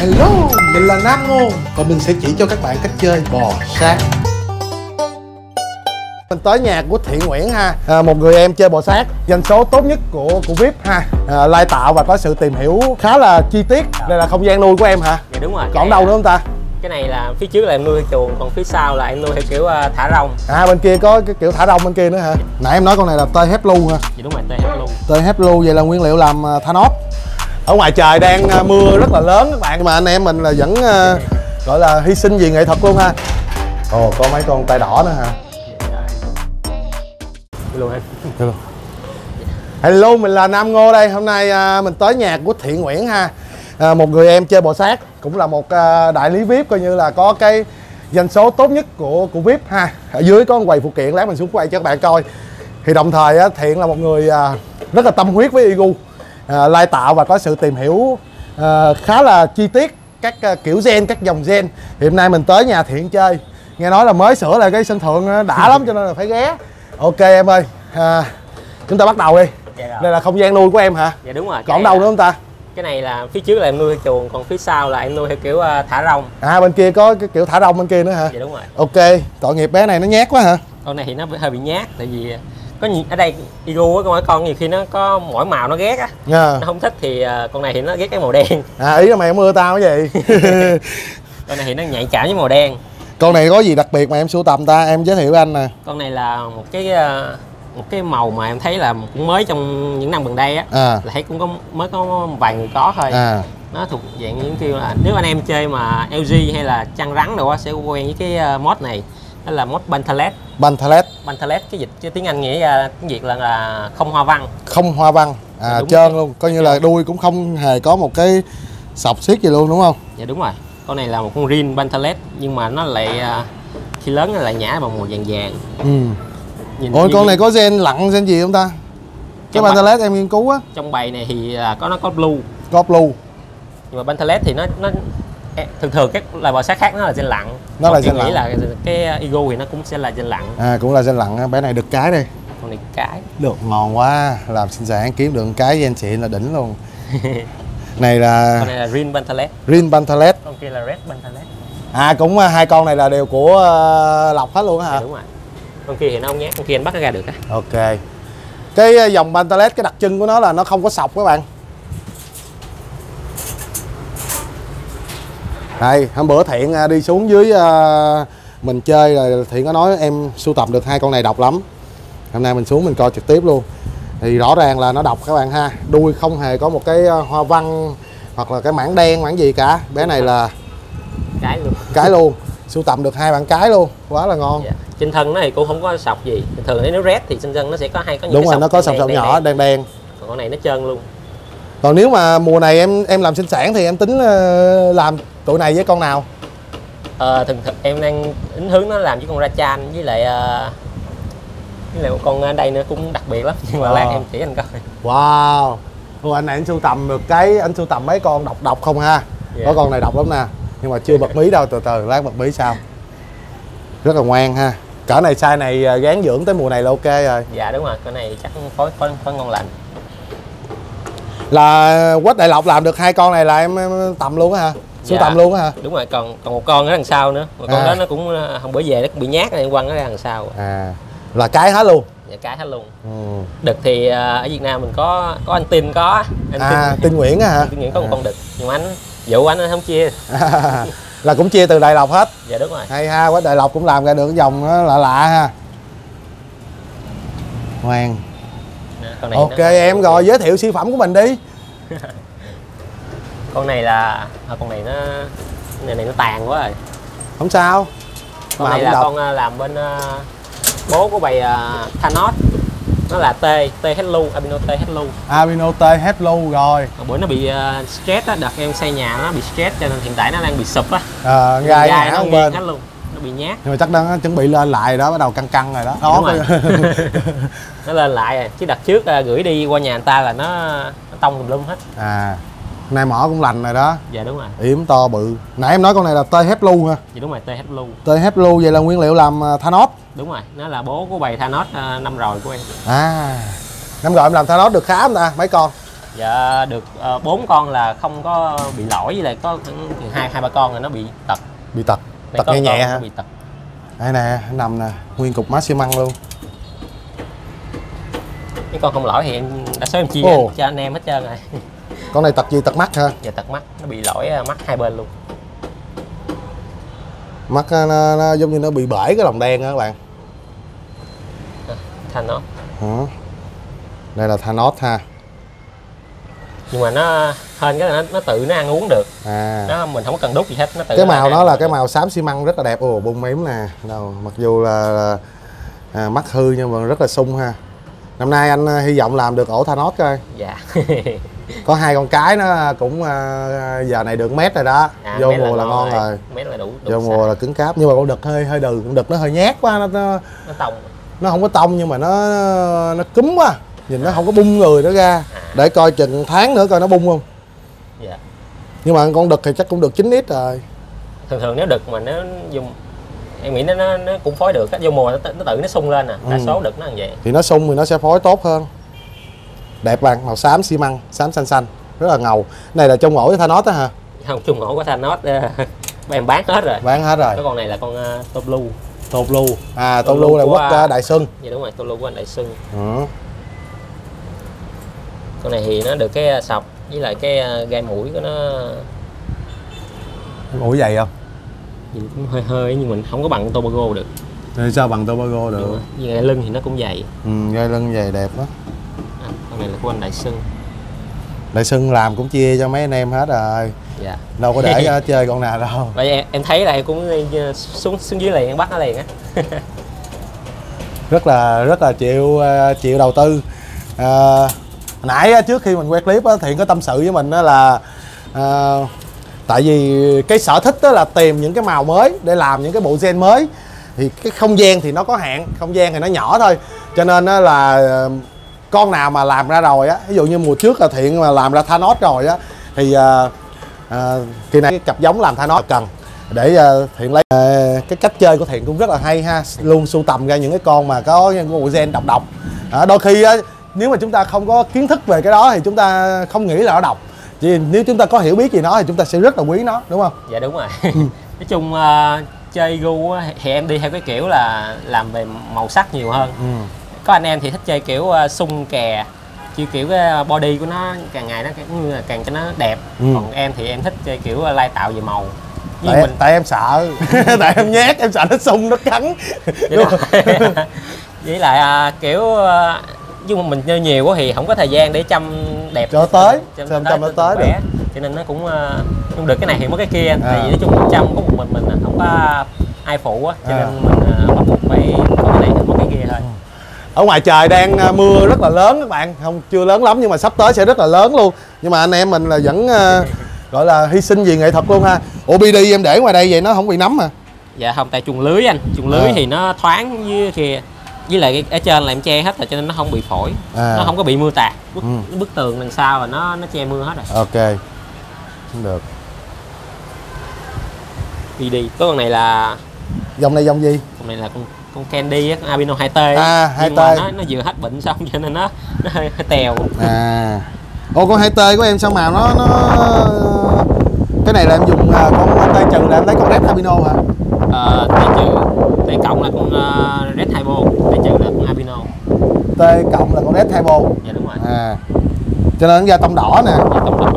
Hello, mình là Nam Ngôn và mình sẽ chỉ cho các bạn cách chơi bò sát. Mình tới nhà của Thiện Nguyễn ha, à, một người em chơi bò sát, doanh số tốt nhất của của VIP ha, à, lai tạo và có sự tìm hiểu khá là chi tiết. Đây là không gian nuôi của em hả? dạ đúng rồi Còn đâu nữa không ta? cái này là phía trước là em nuôi theo chuồng còn phía sau là em nuôi theo kiểu ờ, thả rong À bên kia có cái kiểu thả rong bên kia nữa hả? Nãy em nói con này là tơi hép lu ha. dạ đúng rồi tê hết luôn Tơi hép lu vậy là nguyên liệu làm uh, thanos. Ở ngoài trời đang à, mưa rất là lớn các bạn nhưng mà anh em mình là vẫn à, gọi là hy sinh vì nghệ thuật luôn ha. Ồ có mấy con tay đỏ nữa hả? luôn anh Hello. Hello, mình là Nam Ngô đây. Hôm nay à, mình tới nhà của Thiện Nguyễn ha. À, một người em chơi bò sát, cũng là một à, đại lý VIP coi như là có cái doanh số tốt nhất của của VIP ha. Ở dưới có quầy phụ kiện, lát mình xuống quay cho các bạn coi. Thì đồng thời á, Thiện là một người à, rất là tâm huyết với Igu. À, lai tạo và có sự tìm hiểu à, khá là chi tiết các à, kiểu gen, các dòng gen. Hôm nay mình tới nhà Thiện chơi. Nghe nói là mới sửa lại cái sân thượng á, đã lắm cho nên là phải ghé. Ok em ơi, à, chúng ta bắt đầu đi. dạ Đây là không gian nuôi của em hả? dạ đúng rồi Còn đâu nữa không ta? cái này là phía trước là em nuôi theo chuồng còn phía sau là em nuôi theo kiểu ờ, thả rong À bên kia có cái kiểu thả rong bên kia nữa hả? dạ đúng rồi Ok, tội nghiệp bé này nó nhát quá hả? con này thì nó hơi bị nhát tại vì có nhiều, ở đây igu con mỗi con nhiều khi nó có mỗi màu nó ghét á Nha. nó không thích thì ờ, con này thì nó ghét cái màu đen À ý là mày mưa tao cái gì? con này thì nó nhạy cảm với màu đen con này có gì đặc biệt mà em sưu tầm ta? Em giới thiệu với anh nè. con này là một cái ờ, một cái màu mà em thấy là cũng mới trong những năm gần đây á À, là thấy cũng có mới có vài người có thôi à, nó thuộc dạng những kêu là nếu anh em chơi mà LG hay là chăn rắn đồ á sẽ quen với cái ờ, mod này đó là mod Bantalet Bantalet, Bantalet cái dịch chứ tiếng Anh nghĩa ra tiếng Việt là, là không hoa văn không hoa văn. À, Đúng trơn luôn. Coi như là đuôi cũng không hề có một cái sọc xiết gì luôn đúng không? dạ đúng rồi con này là một con rin Bantalet nhưng mà nó lại ờ, khi lớn nó lại nhả bằng màu vàng vàng Ừ. nhìn Ôi con này có gen lặn gen gì không ta? Cái Bantalet em nghiên cứu á, trong bầy này thì là có nó có blue có blue. nhưng mà Bantalet thì nó nó thường thường các loài bò sát khác nó là trên lặn Nó Còn là gen nghĩ là cái Ego thì nó cũng sẽ là trên lặn À cũng là gen lặn. Bé này được cái đây. con này cái Được ngon quá, làm sinh sản kiếm được cái gen xịn là đỉnh luôn. này là con này là Rin Bantalet Green Bantalet. con kia là Red Bantalet À cũng à, hai con này là đều của ờ, Lộc hết luôn á dạ, hả? đúng rồi con kia thì nó không nhát con kia anh bắt nó ra được á Ok. Cái ờ, dòng Bantalet cái đặc trưng của nó là nó không có sọc các bạn. Đây, hôm bữa Thiện à, đi xuống dưới à, mình chơi rồi Thiện có nói em sưu tầm được hai con này độc lắm. Hôm nay mình xuống mình coi trực tiếp luôn. Thì rõ ràng là nó độc các bạn ha. Đuôi không hề có một cái à, hoa văn hoặc là cái mảng đen mảng gì cả. Bé này là cái luôn cái luôn. Sưu tầm được hai bạn cái luôn. Quá là ngon. dạ. trên thân nó thì cũng không có sọc gì thường nếu Red thì trên thân nó sẽ có hay có những Đúng cái rồi, nó có sọc sọc nhỏ đen. đen đen. còn con này nó trơn luôn Còn nếu mà mùa này em em làm sinh sản thì em tính ờ, làm tụi này với con nào? ờ, thường thường em đang tính hướng nó làm với con Rachan với lại ờ, với lại một con ở đây nữa cũng đặc biệt lắm nhưng mà Ờ. lát em chỉ anh coi Wow. Ủa, anh này anh sưu tầm được cái anh sưu tầm mấy con độc độc không ha? Dạ. Có con này độc lắm nè. Nhưng mà chưa bật mí đâu, từ từ lát bật mí sau. Rất là ngoan ha. Cỡ này size này ờ, gán dưỡng tới mùa này là ok rồi. dạ đúng rồi con này chắc phối phối, phối ngon lành Là Quách Đại Lộc làm được hai con này là em, em tầm luôn á hả? Sưu Dạ. tầm luôn á hả? đúng rồi còn còn một con ở đằng sau nữa một con À. đó nó cũng ờ, hôm bữa về nó cũng bị nhát nên quăng nó ra đằng sau À. Là cái hết luôn. dạ cái hết luôn Ừ. đực thì ờ, ở Việt Nam mình có có anh tin có anh À, tin Tinh Nguyễn á hả? anh tin Nguyễn có một con đực nhưng mà anh vụ anh anh không chia là cũng chia từ Đại Lộc hết. dạ đúng rồi hay ha quách đại lộc cũng làm ra được cái dòng nó lạ lạ ha ngoan này ok em rồi giới thiệu siêu phẩm của mình đi con này là à, con này nó này này nó tàn quá rồi. Không sao. Con Mà này là độc. con ờ, làm bên ờ, bố của bầy uh, Thanos. Nó là T T Hello Albino T Hello Abino T Hello rồi. Bữa nó bị uh, stress á đợt em xây nhà nó bị stress cho nên hiện tại nó đang bị sụp á. À, gai ngã nó bên? hết luôn nó bị nhát. Nhưng mà chắc nó chuẩn bị lên lại đó bắt đầu căng căng rồi đó. Đó nó lên lại rồi chứ đợt trước ờ, gửi đi qua nhà người ta là nó nó tông tùm lum hết. À nay mỏ cũng lành rồi đó. Dạ đúng rồi. Yểm to bự. Nãy em nói con này là T Hello ha dạ đúng rồi T Hello T Hello vậy là nguyên liệu làm à, Thanos. Đúng rồi nó là bố của bầy Thanos ờ, năm rồi của em. À năm rồi em làm Thanos được khá không ta mấy con? Dạ được ờ, bốn con là không có bị lỗi với lại có hai hai ba con là nó bị tật. Bị tật. Tật nhẹ nhẹ hả? bị tật. Đây nè nằm nè nguyên cục má xi măng luôn. Cái con không lỗi thì em đã số em chia cho anh em hết trơn rồi con này tật gì tật mắt hả? Và tật mắt. Nó bị lỗi ờ, mắt hai bên luôn. Mắt nó, nó, nó giống như nó bị bể cái lòng đen á các bạn. Thành nó Hả? đây là Thanos ha. Nhưng mà nó hơn cái là nó, nó tự nó ăn uống được. À. Nó mình không có cần đút gì hết nó tự cái màu nó là cái màu xám xi măng rất là đẹp. Ồ bung mím nè. Đâu mặc dù là, là à, mắt hư nhưng mà rất là sung ha. Năm nay anh à, hy vọng làm được ổ Thanos coi. Dạ có hai con cái nó cũng à, giờ này được mét rồi đó. À, vô mùa là ngon rồi. mét là đủ, đủ vô mùa là cứng cáp. Nhưng mà con đực hơi hơi đừ con đực nó hơi nhát quá nó, nó nó tông nó không có tông nhưng mà nó nó cúm quá. Nhìn nó không có bung người nó ra. Để coi chừng tháng nữa coi nó bung không. Dạ. Nhưng mà con đực thì chắc cũng được 9 ít rồi. Thường thường nếu đực mà nó dùng em nghĩ nó nó, nó cũng phối được. Á vô mùa nó, tự- nó tự nó sung lên à. Đa Ừ. số đực nó như vậy. Thì nó sung thì nó sẽ phối tốt hơn đẹp bạn màu xám xi măng xám xanh xanh rất là ngầu. Này là trong ổ với Thanos á hả? Không chung ổ của Thanos ờ, em bán hết rồi. Bán hết rồi. Cái con này là con uh, top blue. Tột lu à lu lu là của, quốc gia đại xuân. Dạ đúng rồi top blue của anh đại xuân. Ừ. con này thì nó được cái ờ, sọc với lại cái ờ, gai mũi của nó. Mũi dày không? Nhìn cũng hơi hơi nhưng mình không có bằng Tobago được. Thì sao bằng Tobago được? Gai lưng thì nó cũng dày. Ừ, gai lưng dày đẹp đó à, này là của anh đại xuân đại xuân làm cũng chia cho mấy anh em hết rồi. Dạ. Đâu có để cho chơi con nào đâu. Vậy em, em thấy là em cũng ờ, xuống xuống dưới liền em bắt nó liền á. Rất là rất là chịu ờ, chịu đầu tư. Ờ, nãy trước khi mình quay clip á, thiện có tâm sự với mình đó là ờ, tại vì cái sở thích đó là tìm những cái màu mới để làm những cái bộ gen mới. Thì cái không gian thì nó có hạn không gian thì nó nhỏ thôi. Cho nên là con nào mà làm ra rồi á ví dụ như mùa trước là thiện mà làm ra Thanos rồi á thì ờ, ờ, kỳ này cái cặp giống làm Thanos cần. Để ờ, thiện lấy Ờ, cái cách chơi của thiện cũng rất là hay ha luôn sưu tầm ra những cái con mà có những bộ gen độc độc. Ờ, đôi khi á, nếu mà chúng ta không có kiến thức về cái đó thì chúng ta không nghĩ là nó độc. Chỉ nếu chúng ta có hiểu biết gì nó thì chúng ta sẽ rất là quý nó đúng không? Dạ đúng rồi. Nói chung ờ, chơi gu thì em đi theo cái kiểu là làm về màu sắc nhiều hơn. Ừ. có anh em thì thích chơi kiểu ờ, sung kè chứ kiểu cái body của nó càng ngày nó càng, là càng cho nó đẹp. Ừ. còn em thì em thích chơi kiểu ờ, lai tạo về màu. Tại, mình tại em sợ. Tại em nhát em sợ nó sung nó cắn. Với lại, à, kiểu à, nhưng mà mình chơi nhiều quá thì không có thời gian để chăm đẹp. Cho tới, chăm- chăm nó từng tới bé. cho nên nó cũng à, không được cái này thì mất cái kia. Tại À. vì nói chung chăm có một mình mình không có ai phụ á. Cho À. nên mình bắt buộc phải có cái này có cái kia thôi ở ngoài trời đang à, mưa rất là lớn các bạn. Không chưa lớn lắm nhưng mà sắp tới sẽ rất là lớn luôn. Nhưng mà anh em mình là vẫn à, gọi là hy sinh vì nghệ thuật luôn ha. Ủa BD em để ngoài đây vậy nó không bị nấm à? Dạ không tại chuồng lưới anh. Chuồng lưới À. thì nó thoáng với kia với lại ở trên là em che hết rồi cho nên nó không bị phổi. À. nó không có bị mưa tạt. Bức, Ừ. bức tường đằng sau là nó nó che mưa hết rồi. Ok. Được. Đi có con này là dòng này dòng gì? con này là con con candy á albino 2T À, nhưng 2T. mà nó nó vừa hết bệnh xong cho nên nó nó hơi, hơi tèo. À. Ô con hai tê của em sao màu nó nó cái này là em dùng à, con tê trừ là em lấy con red albino hả? Ờ, tay trừ. Tay cộng là con uh, red hypo tay trừ là con albino. Tê cộng là con red typo dạ đúng rồi. À. Cho nên nó da tông đỏ nè. Dạ tổng đỏ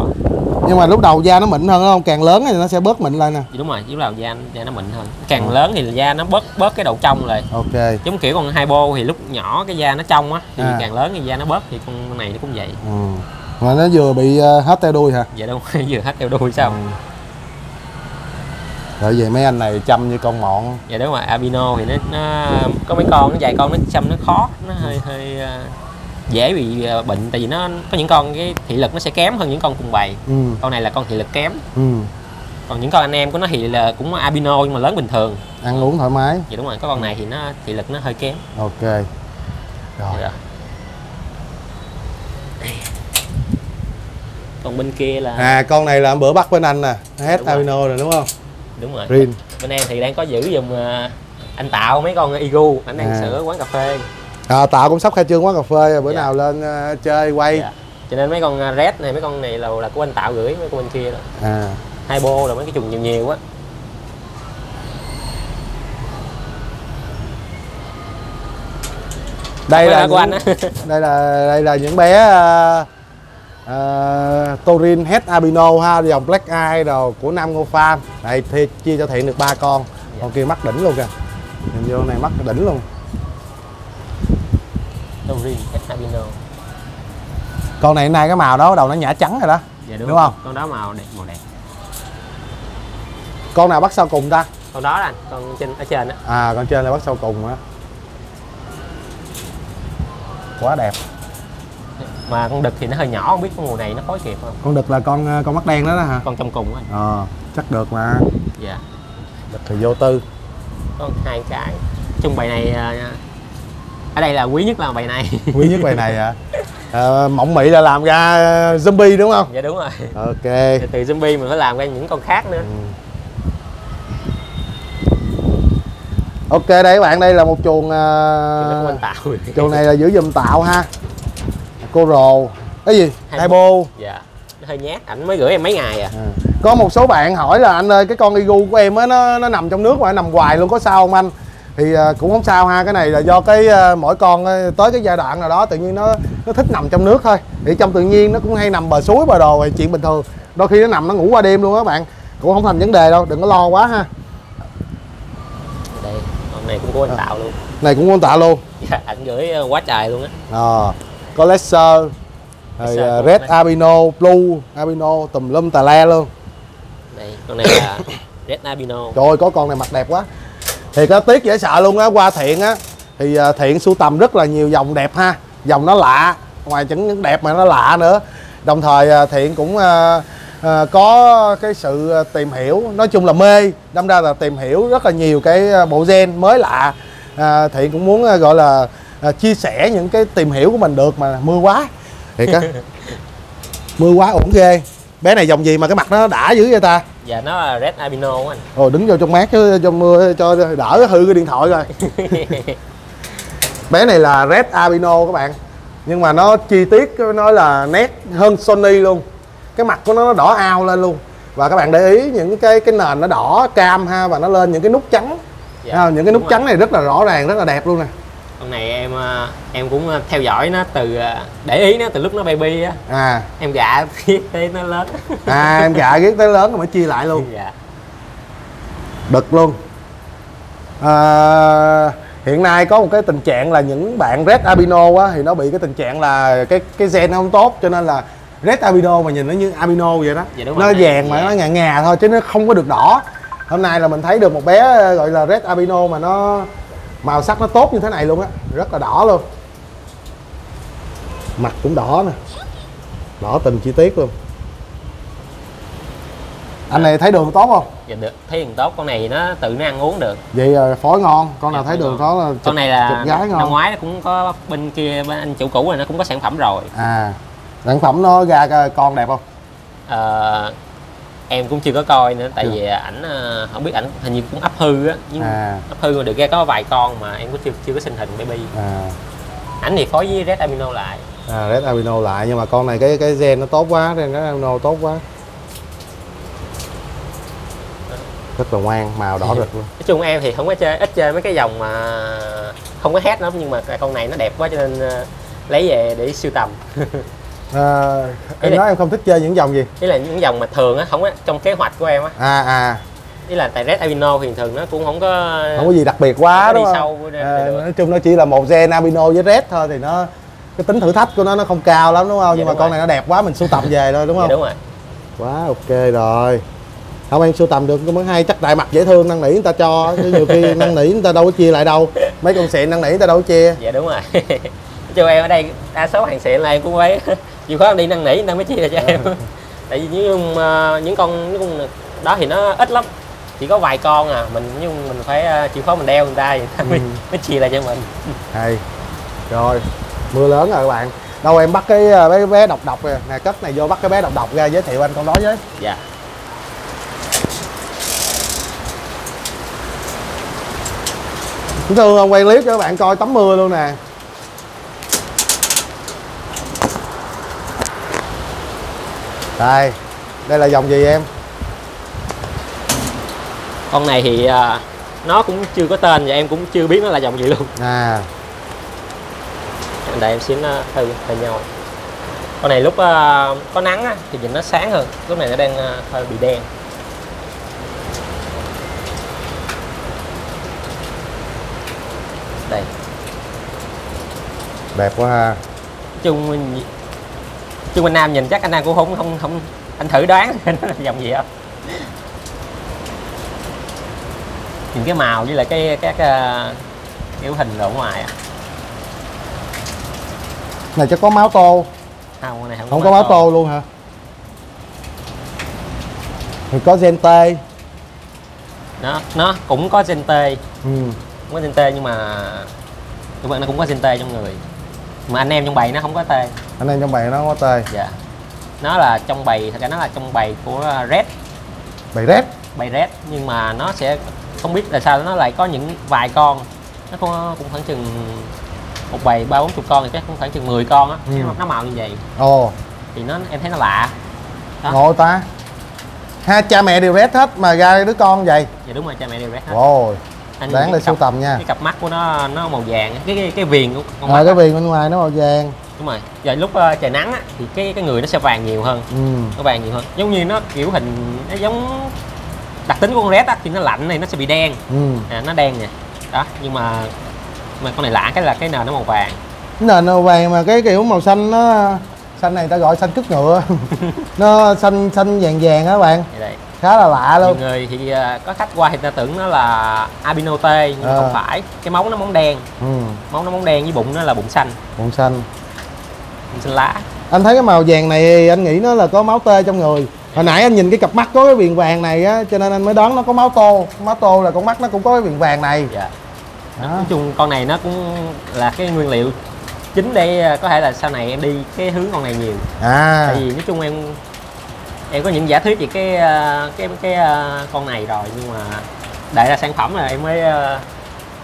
nhưng mà lúc đầu da nó mịn hơn đúng không? Càng lớn thì nó sẽ bớt mịn lại nè. Dạ đúng rồi lúc đầu da da nó mịn hơn. Càng lớn thì da nó bớt bớt cái độ trong rồi ok. Giống kiểu con hypo thì lúc nhỏ cái da nó trong á thì À. càng lớn thì da nó bớt thì con này nó cũng vậy. Ừ. mà nó vừa bị ờ, hết teo đuôi hả? Dạ đúng rồi vừa hết theo đuôi xong Ừ. bởi vậy mấy anh này chăm như con mọn. Dạ đúng rồi albino thì nó, nó có mấy con nó vài con nó chăm nó khó nó hơi hơi ờ, dễ bị ờ, bệnh tại vì nó có những con cái thị lực nó sẽ kém hơn những con cùng bầy. Ừ. con này là con thị lực kém. Ừ. còn những con anh em của nó thì là cũng albino nhưng mà lớn bình thường. Ăn uống thoải mái. Vậy đúng rồi có con này thì nó thị lực nó hơi kém. Ok. Rồi. Dạ. còn bên kia là à con này là bữa bắt bên anh nè. Hết Đúng rồi. albino rồi đúng không? Đúng rồi. Rin bên em thì đang có giữ dùm ờ, anh tạo mấy con igu. Anh đang À. sửa quán cà phê à, tạo cũng sắp khai trương quán cà phê bữa Dạ. nào lên ờ, chơi quay. Dạ. cho nên mấy con à, red này mấy con này là là của anh tạo gửi mấy con bên kia đó. À. Hai bô là mấy cái trùng nhiều nhiều á. Đây là là của anh những, á. đây là đây là những bé uh, uh, Torin Het Albino ha dòng Black Eye đồ của Nam Ngô Farm đây thì chia cho thiện được ba con. Con kia mắt đỉnh luôn kìa. Nhìn vô này mắt đỉnh luôn Torin Albino con này nay cái màu đó đầu nó nhả trắng rồi đó. Dạ đúng, Đúng không? con đó màu đẹp màu đẹp. Con nào bắt sau cùng ta? Con đó là anh con trên ở trên á. À con trên là bắt sau cùng á. Quá đẹp. Mà con đực thì nó hơi nhỏ không biết con mùa này nó phối kịp không? Con đực là con ờ, con mắt đen đó đó hả? Con trong cùng á anh. Ờ chắc được mà. Dạ. Đực thì vô tư. Có hai cái. Chung bài này à, ở đây là quý nhất là bài này. Quý nhất bài này hả? À, mộng mị là làm ra ờ, zombie đúng không? Dạ đúng rồi. Ok. Từ, từ zombie mình phải làm ra những con khác nữa. Ừ. ok đây các bạn đây là một chuồng uh, tạo chuồng này là giữ giùm tạo ha. Cô rồ. Cái gì? Hai bô dạ. Nó hơi nhát ảnh mới gửi em mấy ngày à. À. có một số bạn hỏi là anh ơi cái con igu của em á nó nó nằm trong nước mà nó nằm hoài luôn có sao không anh thì à, cũng không sao ha cái này là do cái à, mỗi con à, tới cái giai đoạn nào đó tự nhiên nó nó thích nằm trong nước thôi. Thì trong tự nhiên nó cũng hay nằm bờ suối bờ đồ thì chuyện bình thường. Đôi khi nó nằm nó ngủ qua đêm luôn á bạn cũng không thành vấn đề đâu đừng có lo quá ha. Đây con này cũng của anh tạo luôn. Này cũng con tạ luôn. Dạ, ảnh gửi ờ, quá trời luôn á. À, có Lesser rồi Red đấy. Albino Blue Albino tùm lum tà le luôn. Đây con này là red albino. Trời ơi có con này mặt đẹp quá Thì có tiếc dễ sợ luôn á Qua Thiện á Thì à, Thiện sưu tầm rất là nhiều dòng đẹp ha. Dòng nó lạ Ngoài những đẹp mà nó lạ nữa. Đồng thời à, Thiện cũng à, có cái sự tìm hiểu Nói chung là mê. Đâm ra là tìm hiểu rất là nhiều cái bộ gen mới lạ. À, Thiện cũng muốn gọi là à, chia sẻ những cái tìm hiểu của mình được mà mưa quá. Thiệt á. Mưa quá ổn ghê. Bé này dòng gì mà cái mặt nó đã dữ vậy ta dạ nó là red albino anh. Rồi đứng vô trong mát chứ trong mưa cho đỡ hư cái điện thoại rồi bé này là red albino các bạn. Nhưng mà nó chi tiết nó nói là nét hơn Sony luôn. Cái mặt của nó nó đỏ ao lên luôn. Và các bạn để ý những cái cái nền nó đỏ cam ha và nó lên những cái nút trắng. Dạ, những cái nút trắng này rất là rõ ràng rất là đẹp luôn nè con này em ờ, em cũng ờ, theo dõi nó từ ờ, để ý nó từ lúc nó baby á. À. Em gạ thiết tới nó lớn. À em gạ ghét tới lớn rồi mới chia lại luôn. Dạ. Đực luôn. À, hiện nay có một cái tình trạng là những bạn red albino á thì nó bị cái tình trạng là cái cái gen nó không tốt cho nên là red albino mà nhìn nó như albino vậy đó. Dạ đúng nó rồi, vàng mà vàng. nó ngà ngà thôi chứ nó không có được đỏ. Hôm nay là mình thấy được một bé gọi là red albino mà nó màu sắc nó tốt như thế này luôn á rất là đỏ luôn. Mặt cũng đỏ nè đỏ từng chi tiết luôn. Anh này thấy đường tốt không? Dạ được thấy đường tốt con này nó tự nó ăn uống được. Vậy là phối ngon con nào Dạ, thấy phối đường ngon. đó là con này là chụp gái năm ngon ngoái nó cũng có bên kia bên anh chủ cũ này nó cũng có sản phẩm rồi. À sản phẩm nó ra coi con đẹp không? Ờ, em cũng chưa có coi nữa tại vì ảnh ờ, không biết ảnh hình như cũng ấp hư á nhưng à. ấp hư mà được ra có vài con mà em cũng chưa chưa có sinh hình baby à. Ảnh thì phối với red albino lại. À red albino lại nhưng mà con này cái cái gen nó tốt quá gen red albino tốt quá. Rất là ngoan màu đỏ rực luôn. Nói chung em thì không có chơi ít chơi mấy cái dòng mà không có hết lắm nhưng mà con này nó đẹp quá cho nên ờ, lấy về để sưu tầm à, em nói em không thích chơi những dòng gì? Ý là những dòng mà thường á không có trong kế hoạch của em á. À à. Ý là tại red albino thì thường nó cũng không có không có gì đặc biệt quá đúng đi không? sâu à, nói chung nó chỉ là một gen albino với red thôi thì nó cái tính thử thách của nó nó không cao lắm đúng không? Dạ, nhưng mà đúng con rồi. này nó đẹp quá mình sưu tầm về thôi đúng dạ, không? đúng rồi. Quá ok rồi. Không em sưu tầm được cái món hay chắc đại mặt dễ thương năn nỉ người ta cho chứ nhiều khi năn nỉ người ta đâu có chia lại đâu. Mấy con xịn năn nỉ người ta đâu có chia. Dạ đúng rồi cho em ở đây đa số hàng xịn em cũng phải chịu khó đi năn nỉ ta mới chia ra cho em. Tại vì những ờ, những con những con đó thì nó ít lắm. Chỉ có vài con à mình nhưng mình phải ờ, chịu khó mình đeo người ta mới, Ừ. mới chia lại cho mình. Hay. Rồi mưa lớn rồi các bạn. Đâu em bắt cái ờ, bé bé độc độc nè nè cất này vô bắt cái bé độc độc ra giới thiệu anh con đó với. Dạ. Thương không quay clip cho các bạn coi tắm mưa luôn nè đây đây là dòng gì em? Con này thì à, nó cũng chưa có tên và em cũng chưa biết nó là dòng gì luôn. À. Để em xíu nó hơi hơi nhau. Con này lúc à, có nắng á, thì nhìn nó sáng hơn. Lúc này nó đang à, hơi bị đen. Đây. Đẹp quá ha. Chung chung anh Nam nhìn chắc anh Nam cũng không không không anh thử đoán. Nó là dòng gì không nhìn cái màu với lại cái các uh, kiểu hình ở ngoài à. này chắc có máu tô. Không con này không, không có máu tô. luôn hả? Thì có gen tê nó nó cũng có gen tê ừ. cũng có gen tê nhưng mà các bạn nó cũng có gen tê trong người mà anh em trong bầy nó không có tê. Anh em trong bầy nó có tê. Dạ. Nó là trong bầy thật ra nó là trong bầy của red. Bầy rét bầy red nhưng mà nó sẽ không biết là sao nó lại có những vài con. Nó cũng, cũng khoảng chừng một bầy ba bốn chục con thì chắc cũng khoảng chừng 10 con á. Ừ. nó, màu như vậy. Ồ. Thì nó em thấy nó lạ. Đó. ngộ ta. Hai cha mẹ đều rét hết mà ra đứa con vậy? Dạ đúng rồi cha mẹ đều red hết. Wow Anh đáng để cái sưu tầm nha. cái cặp mắt của nó nó màu vàng cái cái, cái viền của con mắt à, cái á. viền bên ngoài nó màu vàng. Đúng rồi. Giờ lúc ờ, trời nắng á, thì cái cái người nó sẽ vàng nhiều hơn. Ừ. nó vàng nhiều hơn. Giống như nó kiểu hình nó giống đặc tính của con red á thì nó lạnh này nó sẽ bị đen. Ừ. à, nó đen nè. Đó nhưng mà mà con này lạ cái là cái nền nó màu vàng. Cái nền màu vàng mà cái kiểu màu xanh nó xanh này ta gọi xanh cứt ngựa. Nó xanh xanh vàng vàng á bạn khá là lạ nhiều luôn. người thì à, có khách qua thì ta tưởng nó là albino tê nhưng À. không phải. Cái móng nó móng đen. Ừ. móng nó móng đen với bụng nó là bụng xanh. Màu xanh. Bụng xanh lá. Anh thấy cái màu vàng này anh nghĩ nó là có máu tê trong người. Hồi nãy anh nhìn cái cặp mắt có cái viền vàng này á cho nên anh mới đoán nó có máu tô. Máu tô là con mắt nó cũng có cái viền vàng này. Dạ. Đó. nói chung con này nó cũng là cái nguyên liệu chính để à, có thể là sau này em đi cái hướng con này nhiều. À. Tại vì nói chung em em có những giả thuyết về cái à, cái cái à, con này rồi nhưng mà đợi ra sản phẩm là em mới à,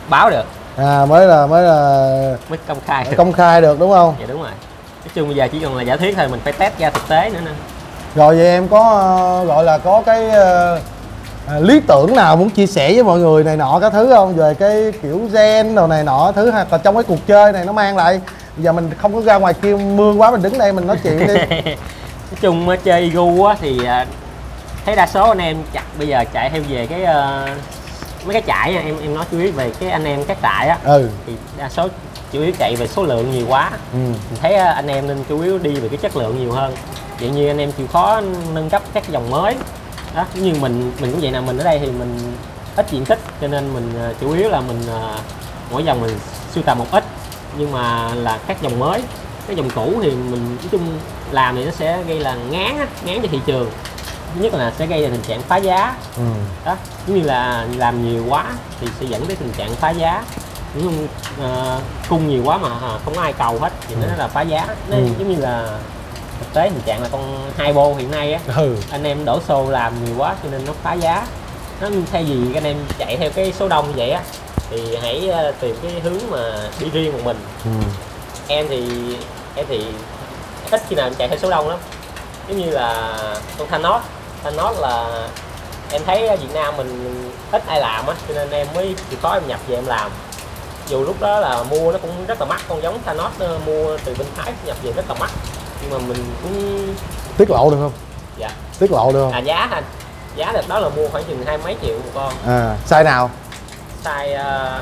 báo được. À mới là mới là mới công khai được. công khai được đúng không? Dạ đúng rồi. Nói chung bây giờ chỉ còn là giả thuyết thôi mình phải test ra thực tế nữa nè. Rồi vậy em có ờ, gọi là có cái ờ, à, lý tưởng nào muốn chia sẻ với mọi người này nọ các thứ không? Về cái kiểu gen đồ này nọ thứ hoặc là trong cái cuộc chơi này nó mang lại bây giờ mình không có ra ngoài kia mưa quá mình đứng đây mình nói chuyện đi nói chung á, chơi igu á thì à, thấy đa số anh em chặt bây giờ chạy theo về cái à, mấy cái chạy em em nói chú ý về cái anh em các trại á. Ừ. Thì đa số chủ yếu chạy về số lượng nhiều quá. Ừ. Mình thấy anh em nên chủ yếu đi về cái chất lượng nhiều hơn. Vậy như anh em chịu khó nâng cấp các dòng mới. Đó như mình mình cũng vậy nè mình ở đây thì mình ít diện tích cho nên mình chủ yếu là mình mỗi dòng mình sưu tầm một ít. Nhưng mà là các dòng mới cái dòng cũ thì mình nói chung làm thì nó sẽ gây là ngán á, ngán cho thị trường. Thứ nhất là sẽ gây ra tình trạng phá giá. Ừ. Đó giống như là làm nhiều quá thì sẽ dẫn tới tình trạng phá giá. Nhưng uh, cung nhiều quá mà à, không ai cầu hết thì nó là phá giá. Nó Ừ. giống như là thực tế tình trạng là con hai bô hiện nay á ừ. anh em đổ xô làm nhiều quá cho nên nó phá giá. Nó thay vì anh em chạy theo cái số đông như vậy á thì hãy ờ, tìm cái hướng mà đi riêng một mình. Ừ. Em thì em thì ít khi nào em chạy theo số đông lắm. Giống như là con Thanos. Thanos là em thấy ở Việt Nam mình ít ai làm á cho nên em mới chịu khó em nhập về em làm. Dù lúc đó là mua nó cũng rất là mắc con giống Thanos ờ, mua từ bên Thái nhập về rất là mắc. Nhưng mà mình cũng tiết lộ được không? Dạ. Tiết lộ được không? À giá anh? Giá đợt đó là mua khoảng chừng hai mấy triệu một con. À size nào? Size ờ,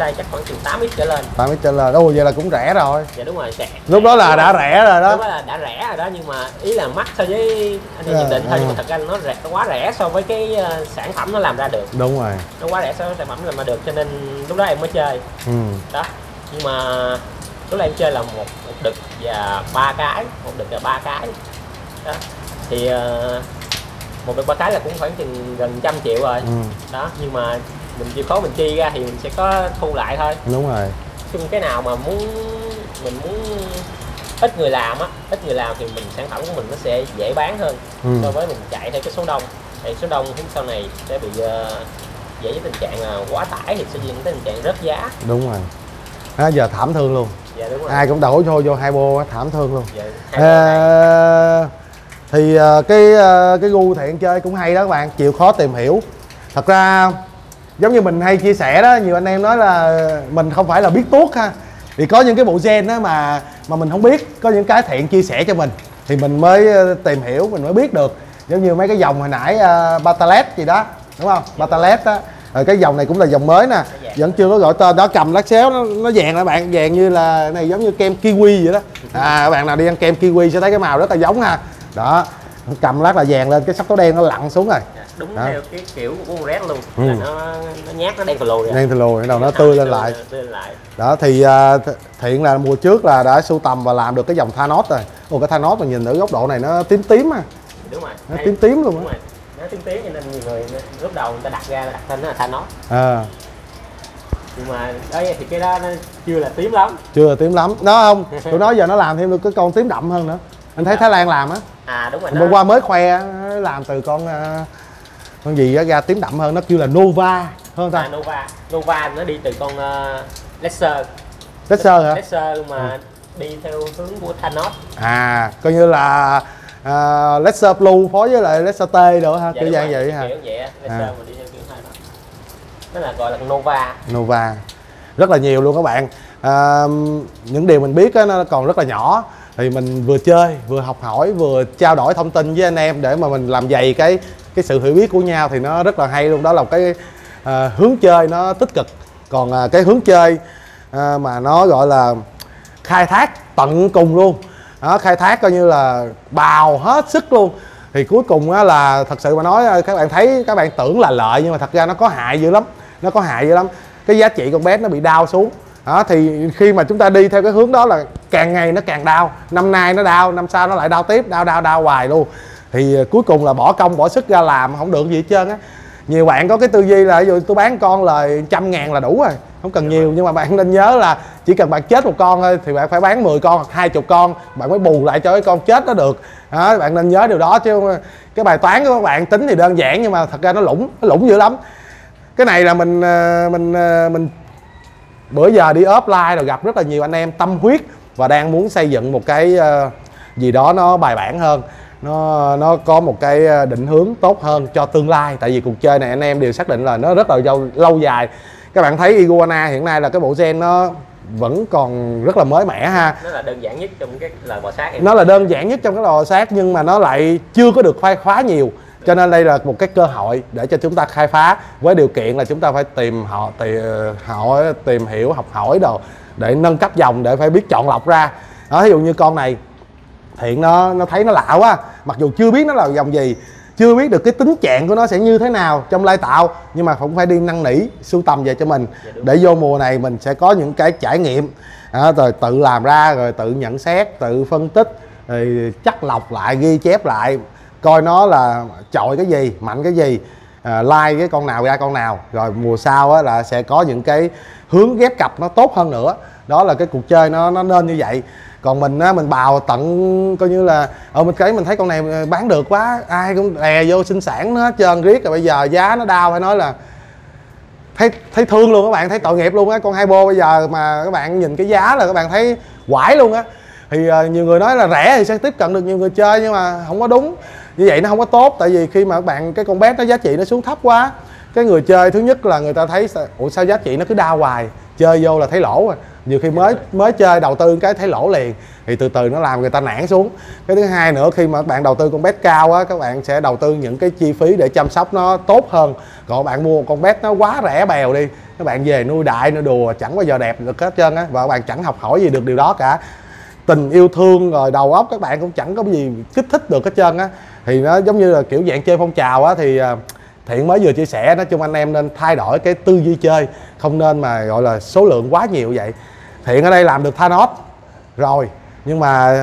size chắc khoảng chừng 8 x trở lên. Tám trở lên. Ô vậy là cũng rẻ rồi. Dạ đúng rồi rẻ. Lúc đó là đã rẻ rồi đó. Đúng là đã rẻ rồi đó nhưng mà ý là mắc so với anh em Dạ, nhận định thôi ừ. nhưng mà thật ra nó rẻ nó quá rẻ so với cái ờ, sản phẩm nó làm ra được. Đúng rồi. Nó quá rẻ so với sản phẩm làm ra được cho nên lúc đó em mới chơi. Ừ. Đó nhưng mà lúc đó em chơi là một một đực và ba cái một đực và ba cái. Đó thì ờ, một đực ba cái là cũng khoảng chừng gần trăm triệu rồi. Ừ. Đó nhưng mà mình chịu khó mình chi ra thì mình sẽ có thu lại thôi. Đúng rồi. Chung cái nào mà muốn mình muốn ít người làm á ít người làm thì mình sản phẩm của mình nó sẽ dễ bán hơn ừ. so với mình chạy theo cái số đông. Thì số đông thì sau này sẽ bị ờ, dễ với tình trạng là quá tải thì sẽ dẫn tới tình trạng rớt giá. Đúng rồi. À, giờ thảm thương luôn. Dạ đúng rồi. Ai cũng đổ vô vô hai bô thảm thương luôn. Dạ, à, thì ờ, cái ờ, cái gu thiện chơi cũng hay đó các bạn chịu khó tìm hiểu. Thật ra giống như mình hay chia sẻ đó nhiều anh em nói là mình không phải là biết tuốt ha. Thì có những cái bộ gen đó mà mà mình không biết có những cái thiện chia sẻ cho mình thì mình mới ờ, tìm hiểu mình mới biết được. Giống như mấy cái dòng hồi nãy ờ, uh, Batalet gì đó đúng không? Batalet á. Rồi cái dòng này cũng là dòng mới nè. Vẫn chưa có gọi tên đó cầm lát xéo nó nó vàng các bạn vàng như là này giống như kem kiwi vậy đó. À các bạn nào đi ăn kem kiwi sẽ thấy cái màu rất là giống ha. Đó cầm lát là vàng lên cái sắc tố đen nó lặn xuống rồi đúng Đó. theo cái kiểu của con red luôn. Ừ. là nó nó nhát nó đen cà lồ đen thì lùi đầu nó tươi lên lại. tươi lại. Đó thì à, Th- thiện là mùa trước là đã sưu tầm và làm được cái dòng Thanos rồi. Ồ cái Thanos mà nhìn ở góc độ này nó tím tím à. Đúng rồi. Nó Hay- tím tím luôn đúng á rồi. Nó tím tím cho nên nhiều người lúc đầu người ta đặt ra đặt tên nó là Thanos. À, nhưng mà đấy thì cái đó nó chưa là tím lắm. Chưa là tím lắm. Đó không tụi nó giờ nó làm thêm được cái con tím đậm hơn nữa. Anh thấy Thái Lan làm á. À đúng rồi hôm nó qua mới khoe làm từ con à, con gì á ra tím đậm hơn nó kêu là Nova hơn à, ta? Nova. Nova nó đi từ con uh, Lexer. Lexer hả? Lexer mà đi theo hướng của Thanos. À coi như là à, Lexer Blue phối với lại Lexer T nữa ha Dạ, kiểu dạng vậy ha. Kiểu vậy Lexer À. mà đi theo kiểu Thanos. Nó là gọi là Nova. Nova. Rất là nhiều luôn các bạn. À, những điều mình biết á, nó còn rất là nhỏ. Thì mình vừa chơi vừa học hỏi vừa trao đổi thông tin với anh em để mà mình làm dày cái cái sự hiểu biết của nhau thì nó rất là hay luôn. Đó là một cái à, hướng chơi nó tích cực. Còn à, cái hướng chơi à, mà nó gọi là khai thác tận cùng luôn. Đó, khai thác coi như là bào hết sức luôn. Thì cuối cùng á là thật sự mà nói các bạn thấy các bạn tưởng là lợi nhưng mà thật ra nó có hại dữ lắm. Nó có hại dữ lắm. Cái giá trị con bé nó bị đau xuống. Đó thì khi mà chúng ta đi theo cái hướng đó là càng ngày nó càng đau. Năm nay nó đau năm sau nó lại đau tiếp đau đau đau hoài luôn thì à, cuối cùng là bỏ công bỏ sức ra làm không được gì hết trơn á. Nhiều bạn có cái tư duy là ví dụ tôi bán con lời trăm ngàn là đủ rồi không cần nhiều. nhưng mà bạn nên nhớ là chỉ cần bạn chết một con thôi thì bạn phải bán 10 con hoặc hai chục con bạn mới bù lại cho cái con chết đó được. Đó, bạn nên nhớ điều đó chứ cái bài toán của các bạn tính thì đơn giản nhưng mà thật ra nó lủng nó lủng dữ lắm. Cái này là mình ờ, mình ờ, mình bữa giờ đi offline rồi gặp rất là nhiều anh em tâm huyết và đang muốn xây dựng một cái ờ, gì đó nó bài bản hơn nó nó có một cái ờ, định hướng tốt hơn cho tương lai. Tại vì cuộc chơi này anh em đều xác định là nó rất là lâu, lâu dài. Các bạn thấy iguana hiện nay là cái bộ gen nó vẫn còn rất là mới mẻ ha. Nó là đơn giản nhất trong cái lời bò sát em nó là đơn giản nhất trong cái lò sát nhưng mà nó lại chưa có được khai khóa nhiều. Cho nên đây là một cái cơ hội để cho chúng ta khai phá với điều kiện là chúng ta phải tìm họ tìm họ tìm hiểu học hỏi đồ để nâng cấp dòng để phải biết chọn lọc ra. Đó ví dụ như con này thiện nó nó thấy nó lạ quá. Mặc dù chưa biết nó là dòng gì chưa biết được cái tính trạng của nó sẽ như thế nào trong lai tạo nhưng mà cũng phải đi năn nỉ sưu tầm về cho mình. Để vô mùa này mình sẽ có những cái trải nghiệm. À, rồi tự làm ra rồi tự nhận xét tự phân tích rồi chắc lọc lại ghi chép lại coi nó là chọi cái gì mạnh cái gì à, like cái con nào ra con nào. Rồi mùa sau á, là sẽ có những cái hướng ghép cặp nó tốt hơn nữa. Đó là cái cuộc chơi nó nó nên như vậy còn mình á mình bào tận coi như là ở mình cái mình thấy con này ờ, bán được quá ai cũng đè vô sinh sản nó hết trơn riết rồi. Bây giờ giá nó đau phải nói là thấy thấy thương luôn các bạn thấy tội nghiệp luôn á. Con hai bô bây giờ mà các bạn nhìn cái giá là các bạn thấy quải luôn á. Thì uh, nhiều người nói là rẻ thì sẽ tiếp cận được nhiều người chơi nhưng mà không có đúng. Như vậy nó không có tốt tại vì khi mà các bạn cái con bé nó giá trị nó xuống thấp quá cái người chơi, thứ nhất là người ta thấy sao- ủa sao giá trị nó cứ đau hoài, chơi vô là thấy lỗ rồi nhiều khi mới mới chơi đầu tư cái thấy lỗ liền, thì từ từ nó làm người ta nản xuống. Cái thứ hai nữa, khi mà bạn đầu tư con bet cao á, các bạn sẽ đầu tư những cái chi phí để chăm sóc nó tốt hơn. Còn bạn mua con bet nó quá rẻ bèo đi, các bạn về nuôi đại nó đùa, chẳng bao giờ đẹp được hết trơn á, và các bạn chẳng học hỏi gì được điều đó cả. Tình yêu thương rồi đầu óc các bạn cũng chẳng có gì kích thích được hết trơn á. Thì nó giống như là kiểu dạng chơi phong trào á, thì à, thiện mới vừa chia sẻ nói chung anh em nên thay đổi cái tư duy chơi không nên mà gọi là số lượng quá nhiều vậy. Thiện ở đây làm được Thanos rồi nhưng mà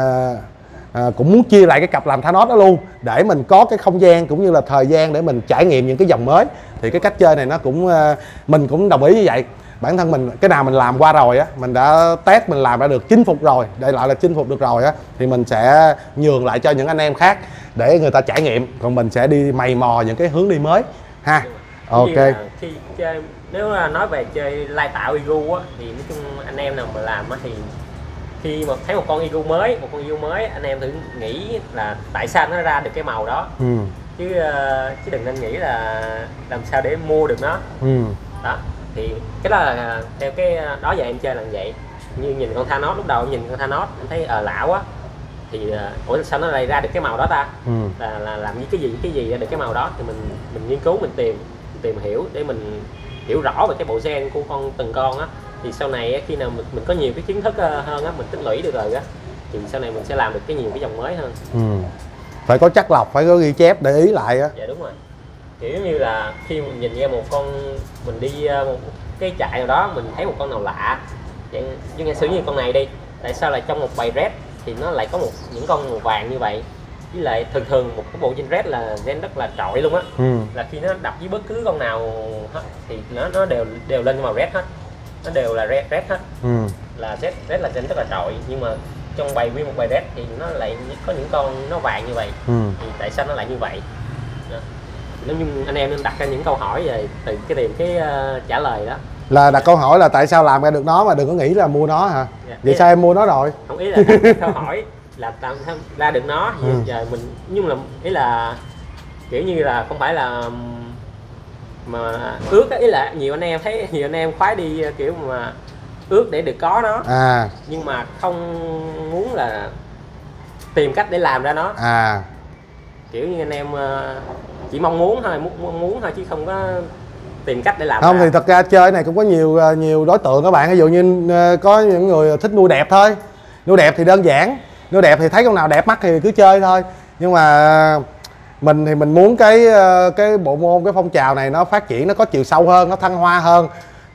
à, cũng muốn chia lại cái cặp làm Thanos đó luôn để mình có cái không gian cũng như là thời gian để mình trải nghiệm những cái dòng mới. Thì cái cách chơi này nó cũng à, mình cũng đồng ý như vậy bản thân mình cái nào mình làm qua rồi á mình đã test mình làm ra được chinh phục rồi đại loại là chinh phục được rồi á thì mình sẽ nhường lại cho những anh em khác để người ta trải nghiệm. Còn mình sẽ đi mày mò những cái hướng đi mới ha. Ok. khi chơi nếu là nói về chơi lai tạo igu á thì nói chung anh em nào mà làm á thì khi mà thấy một con Igu mới một con Igu mới anh em thử nghĩ là tại sao nó ra được cái màu đó. Ừ. Chứ ờ, chứ đừng nên nghĩ là làm sao để mua được nó. Ừ. Đó thì cái đó là theo cái đó giờ em chơi là vậy. Như nhìn con Thanos lúc đầu em nhìn con Thanos em thấy ờ lão quá thì ủa sao nó lại ra được cái màu đó ta? Ừ. Là, là làm những cái gì cái gì ra được cái màu đó? Thì mình mình nghiên cứu mình tìm mình tìm hiểu để mình hiểu rõ về cái bộ gen của con từng con á. Thì sau này khi nào mình mình có nhiều cái kiến thức ờ, hơn á mình tích lũy được rồi á thì sau này mình sẽ làm được cái nhiều cái dòng mới hơn. Ừ. Phải có chắc lọc phải có ghi chép để ý lại á. Dạ đúng rồi kiểu như là khi mình nhìn ra một con mình đi ờ, một cái trại nào đó mình thấy một con nào lạ dạng như nghe sử như con này đi tại sao lại trong một bầy red thì nó lại có một những con màu vàng như vậy? Với lại thường thường một cái bộ gen red là gen rất là trội luôn á. Ừ. Là khi nó đập với bất cứ con nào hết thì nó nó đều đều lên màu red hết. Nó đều là red red hết. Ừ. Là red red là gen rất là trội nhưng mà trong bầy nguyên một bầy red thì nó lại có những con nó vàng như vậy. Ừ. Thì tại sao nó lại như vậy. Nếu như anh em nên đặt ra những câu hỏi về từ cái tìm cái ờ, trả lời đó. Là đặt câu hỏi là tại sao làm ra được nó mà đừng có nghĩ là mua nó hả? Dạ. vậy sao em mua nó rồi? Không ý là câu hỏi là làm ra được nó. Ừ. giờ mình nhưng mà ý là kiểu như là không phải là mà ước ý là nhiều anh em thấy nhiều anh em khoái đi ờ, kiểu mà ước để được có nó. À. Nhưng mà không muốn là tìm cách để làm ra nó. À kiểu như anh em ờ, chỉ mong muốn thôi muốn mong muốn thôi chứ không có tìm cách để làm không ra. thì thật ra chơi này cũng có nhiều ờ, nhiều đối tượng các bạn. Ví dụ như ờ, có những người thích nuôi đẹp thôi. Nuôi đẹp thì đơn giản nuôi đẹp thì thấy con nào đẹp mắt thì cứ chơi thôi. Nhưng mà mình thì mình muốn cái cái bộ môn cái phong trào này nó phát triển nó có chiều sâu hơn nó thăng hoa hơn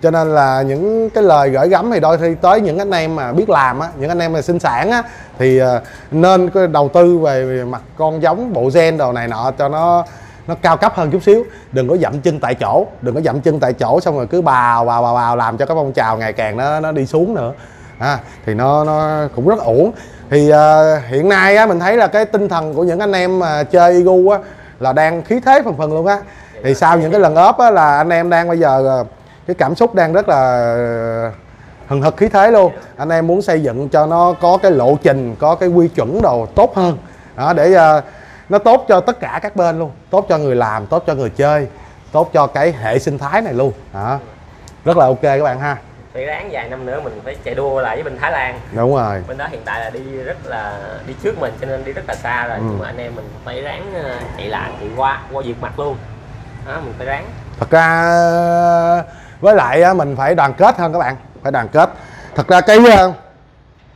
cho nên là những cái lời gửi gắm thì đôi khi tới những anh em mà biết làm á những anh em mà sinh sản á thì ờ, nên có đầu tư về mặt con giống bộ gen đồ này nọ cho nó nó cao cấp hơn chút xíu. Đừng có dậm chân tại chỗ đừng có dậm chân tại chỗ xong rồi cứ bào bào bào bào làm cho cái phong trào ngày càng nó nó đi xuống nữa. À, thì nó nó cũng rất ổn. Thì uh, hiện nay á mình thấy là cái tinh thần của những anh em mà chơi igu á là đang khí thế phần phần luôn á. Thì sau những cái lần ốp á là anh em đang bây giờ ờ, cái cảm xúc đang rất là hừng hực khí thế luôn. Anh em muốn xây dựng cho nó có cái lộ trình có cái quy chuẩn đồ tốt hơn. Đó để ờ, nó tốt cho tất cả các bên luôn. Tốt cho người làm tốt cho người chơi tốt cho cái hệ sinh thái này luôn. Đó. Rất là ok các bạn ha. Phải ráng vài năm nữa mình phải chạy đua lại với bên Thái Lan. Đúng rồi. Bên đó hiện tại là đi rất là đi trước mình cho nên đi rất là xa rồi. Ừ. nhưng mà anh em mình phải ráng ờ, chạy lại chạy qua qua vượt mặt luôn. Đó mình phải ráng. Thật ra với lại mình phải đoàn kết hơn các bạn phải đoàn kết. Thật ra cái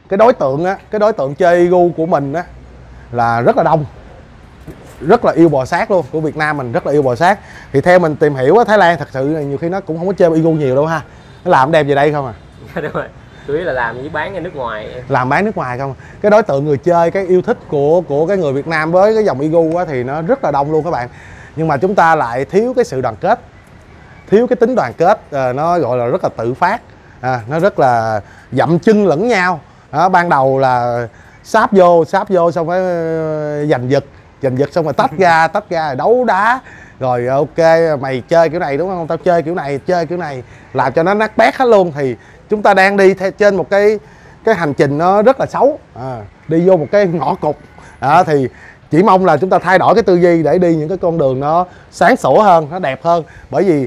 cái đối tượng á cái đối tượng chơi igu của mình á là rất là đông rất là yêu bò sát luôn của Việt Nam mình rất là yêu bò sát. Thì theo mình tìm hiểu á Thái Lan thật sự là nhiều khi nó cũng không có chơi igu nhiều đâu ha. Nó làm đem về đây không à? Đúng rồi. Chủ yếu là làm với bán ở nước ngoài. Làm bán nước ngoài không cái đối tượng người chơi cái yêu thích của của cái người Việt Nam với cái dòng igu á thì nó rất là đông luôn các bạn. Nhưng mà chúng ta lại thiếu cái sự đoàn kết thiếu cái tính đoàn kết à, nó gọi là rất là tự phát à, nó rất là dậm chân lẫn nhau. À, ban đầu là sáp vô sáp vô xong rồi ờ, giành giật giành giật xong rồi tách ra tách ra rồi đấu đá. Rồi ờ, ok mày chơi kiểu này đúng không? Tao chơi kiểu này chơi kiểu này. Làm cho nó nát bét hết luôn. Thì chúng ta đang đi theo trên một cái cái hành trình nó rất là xấu. À, đi vô một cái ngõ cụt. À, thì chỉ mong là chúng ta thay đổi cái tư duy để đi những cái con đường nó sáng sủa hơn nó đẹp hơn. Bởi vì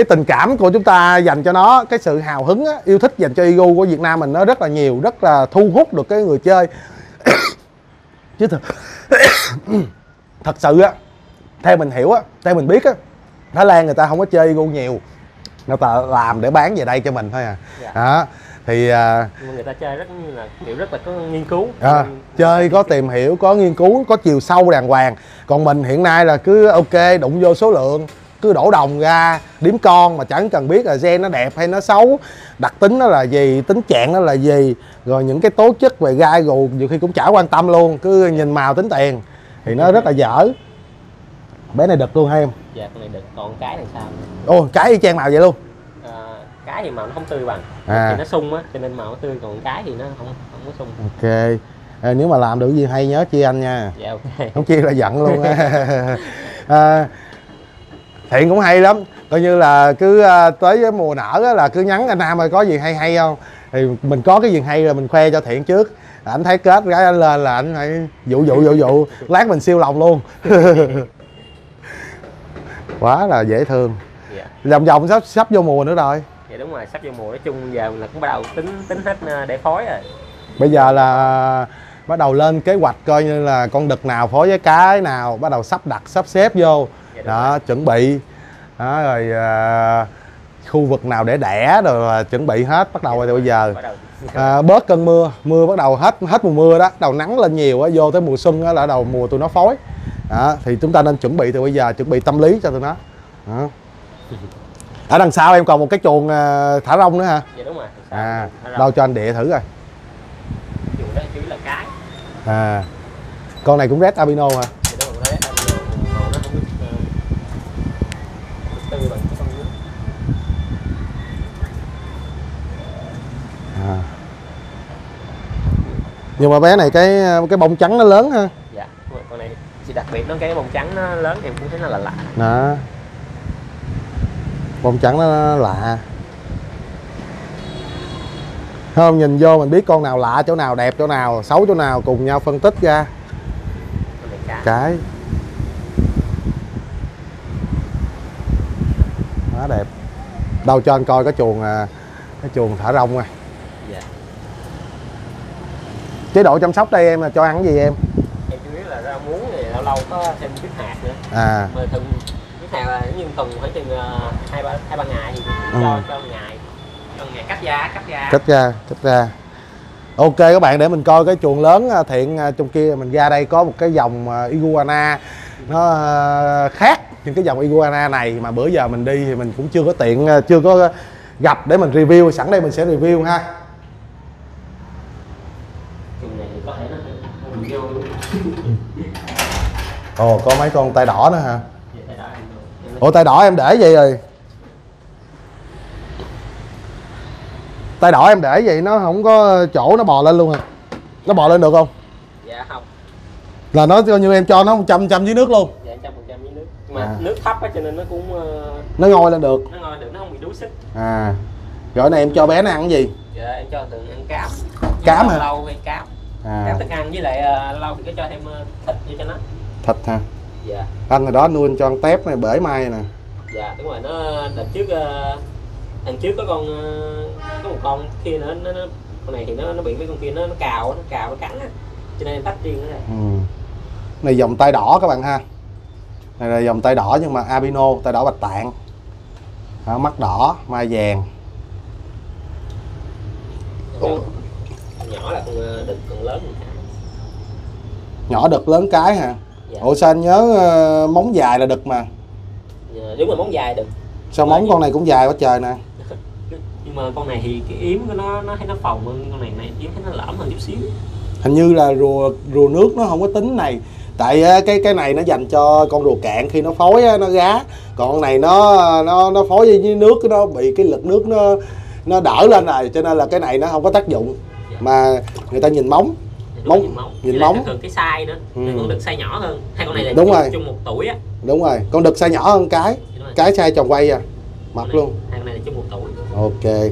cái tình cảm của chúng ta dành cho nó cái sự hào hứng á, yêu thích dành cho igu của Việt Nam mình nó rất là nhiều rất là thu hút được cái người chơi. Chứ thật thật sự á theo mình hiểu á theo mình biết á Thái Lan người ta không có chơi igu nhiều. Người ta làm để bán về đây cho mình thôi à. Dạ. đó thì à, mà người ta chơi rất như là kiểu rất là có nghiên cứu. À, chơi có tìm hiểu có nghiên cứu có chiều sâu đàng hoàng. Còn mình hiện nay là cứ ok đụng vô số lượng cứ đổ đồng ra. Điếm con mà chẳng cần biết là gen nó đẹp hay nó xấu đặc tính nó là gì tính trạng nó là gì rồi những cái tố chất về gai gù nhiều khi cũng chả quan tâm luôn cứ nhìn màu tính tiền thì nó rất là dở. Bé này đực luôn hay em dạ con này được còn cái này sao? Ồ cái y chang màu vậy luôn. À, cái thì màu nó không tươi bằng À. thì nó sung á cho nên màu nó tươi còn cái thì nó không không có sung. Ok. À, nếu mà làm được gì hay nhớ chia anh nha. Dạ ok. Không chia là giận luôn á. À, thiện cũng hay lắm. Coi như là cứ à, tới mùa nở là cứ nhắn anh nam ơi có gì hay hay không? Thì mình có cái gì hay rồi mình khoe cho thiện trước. Ảnh thấy kết cái anh lên là ảnh phải dụ dụ dụ dụ lát mình siêu lòng luôn. Quá là dễ thương. Dạ. Vòng vòng sắp sắp vô mùa nữa rồi. Dạ đúng rồi sắp vô mùa. Nói chung giờ là cũng bắt đầu tính tính hết ờ, để phối rồi. Bây giờ là bắt đầu lên kế hoạch coi như là con đực nào phối với cái nào bắt đầu sắp đặt sắp xếp vô đó. Chuẩn bị. Đó rồi à, khu vực nào để đẻ rồi là chuẩn bị hết bắt đầu rồi từ bây giờ. à, bớt cơn mưa mưa bắt đầu hết hết mùa mưa đó đầu nắng lên nhiều á vô tới mùa xuân á là đầu mùa tụi nó phối. Đó, thì chúng ta nên chuẩn bị từ bây giờ chuẩn bị tâm lý cho tụi nó. Đó. ở đằng sau em còn một cái chuồng à, thả rông nữa hả? Dạ đúng rồi. À đâu cho anh địa thử rồi đó là cái. À con này cũng red albino hả thì nó còn đấy màu nó không biết ờ, tư bằng cái con nước à. Nhưng mà bé này cái cái bông trắng nó lớn ha. Dạ rồi, con này chỉ đặc biệt nó cái bông trắng nó lớn em cũng thấy nó là lạ. Đó. Bông trắng nó lạ. Không nhìn vô mình biết con nào lạ chỗ nào đẹp chỗ nào xấu chỗ nào cùng nhau phân tích ra. Con này cá cái. Quá đẹp. Đâu cho anh coi cái chuồng à, cái chuồng thả rông à dạ chế độ chăm sóc đây em là cho ăn cái gì em? Em chủ yếu là rau muống thì lâu lâu có thêm chút hạt nữa. À. Mà thường chút hạt là như tuần khoảng chừng ờ, hai ba hai ba ngày thì Ừ. cho ngày. Cho ngày cắt da cắt da. Cách ra cách ra ok các bạn để mình coi cái chuồng lớn à, thiện à, trong kia. Mình ra đây có một cái dòng à, iguana. Nó khác những cái dòng iguana này mà bữa giờ mình đi thì mình cũng chưa có tiện chưa có gặp để mình review. Sẵn đây mình sẽ review ha chừng này thì có thể nó hơi vô ồ có mấy con tay đỏ nữa hả? Ủa tay đỏ em để vậy rồi? Tay đỏ em để vậy nó không có chỗ nó bò lên luôn à nó bò lên được không? Dạ không. Là nó coi như em cho nó 100 trăm dưới nước luôn. Dạ trăm phần trăm với nước. Mà À. nước thấp á cho nên nó cũng ờ, nó ngồi lên được. nó ngon được nó không bị đuối sức. À. Rồi này em cho bé nó ăn cái gì? Dạ em cho thường ăn cám. Cám hả? lâu hay cám. À. Cám thức ăn với lại ờ, lâu thì có cho thêm ờ, thịt vô cho nó thịt ha. Dạ. Anh hồi đó nuôi cho ăn tép này bể mai nè. Dạ đúng rồi nó đợt trước lần trước có con ờ, có một con kia nữa nó, nó con này thì nó nó bị mấy con kia nó nó cào nó cào nó cắn á cho nên tách riêng nó ra. Ừ. này dòng tay đỏ các bạn ha. Này là dòng tay đỏ nhưng mà albino tay đỏ bạch tạng. Đó, mắt đỏ mai vàng. Nhỏ là con ờ, đực còn lớn nhỏ đực lớn cái hả dạ. ủa sao anh nhớ ờ, móng dài là đực mà? Dạ, đúng rồi móng dài đực. Sao móng con này cũng dài quá trời nè. Nhưng mà con này thì cái yếm của nó nó thấy nó phồng hơn con này này yếm thấy nó lõm hơn chút xíu. Hình như là rùa rùa nước nó không có tính này. Tại á, cái cái này nó dành cho con rùa cạn khi nó phối nó gá. Còn con này nó nó nó phối với nước nó bị cái lực nước nó nó đỡ lên rồi cho nên là cái này nó không có tác dụng. Mà người ta nhìn móng Móng- nhìn móng. nhìn móng. cái size nữa Ừ. con đực size nhỏ hơn. Hai con này là Đúng chung, rồi. chung một tuổi á. Đúng rồi. Con đực size nhỏ hơn cái. Cái size tròn quay à. Mập này- luôn. hai con này là chung một tuổi. Ok.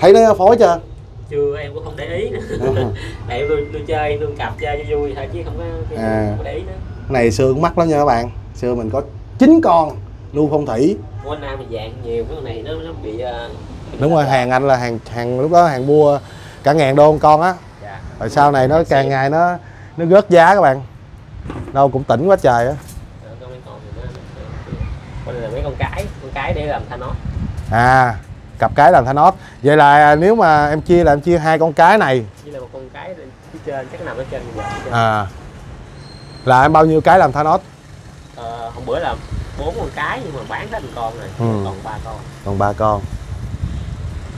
Thấy nó phối chưa? Chưa em cũng không để ý nữa. Tại em nuôi, nuôi chơi nuôi cặp chơi cho vui thôi chứ không có, À. không có để ý nữa. Này xưa cũng mắc lắm nha các bạn. Xưa mình có chín con nuôi phong thủy. Của anh Nam thì dạng nhiều cái này nó nó bị ờ, đúng rồi hàng anh là hàng hàng lúc đó hàng mua cả ngàn đô một con á. Rồi sau này nó càng ngày nó nó rớt giá các bạn? Đâu cũng tỉnh quá trời á. Mấy con là cái con cái để làm thanos à cặp cái làm thanos. Vậy là nếu mà em chia là em chia hai con cái này. Lại một con cái phía trên chắc nằm ở trên à là em bao nhiêu cái làm thanos? Ờ, hôm bữa là bốn con. Cái nhưng mà bán hết một con rồi Ừ. còn ba con còn ba con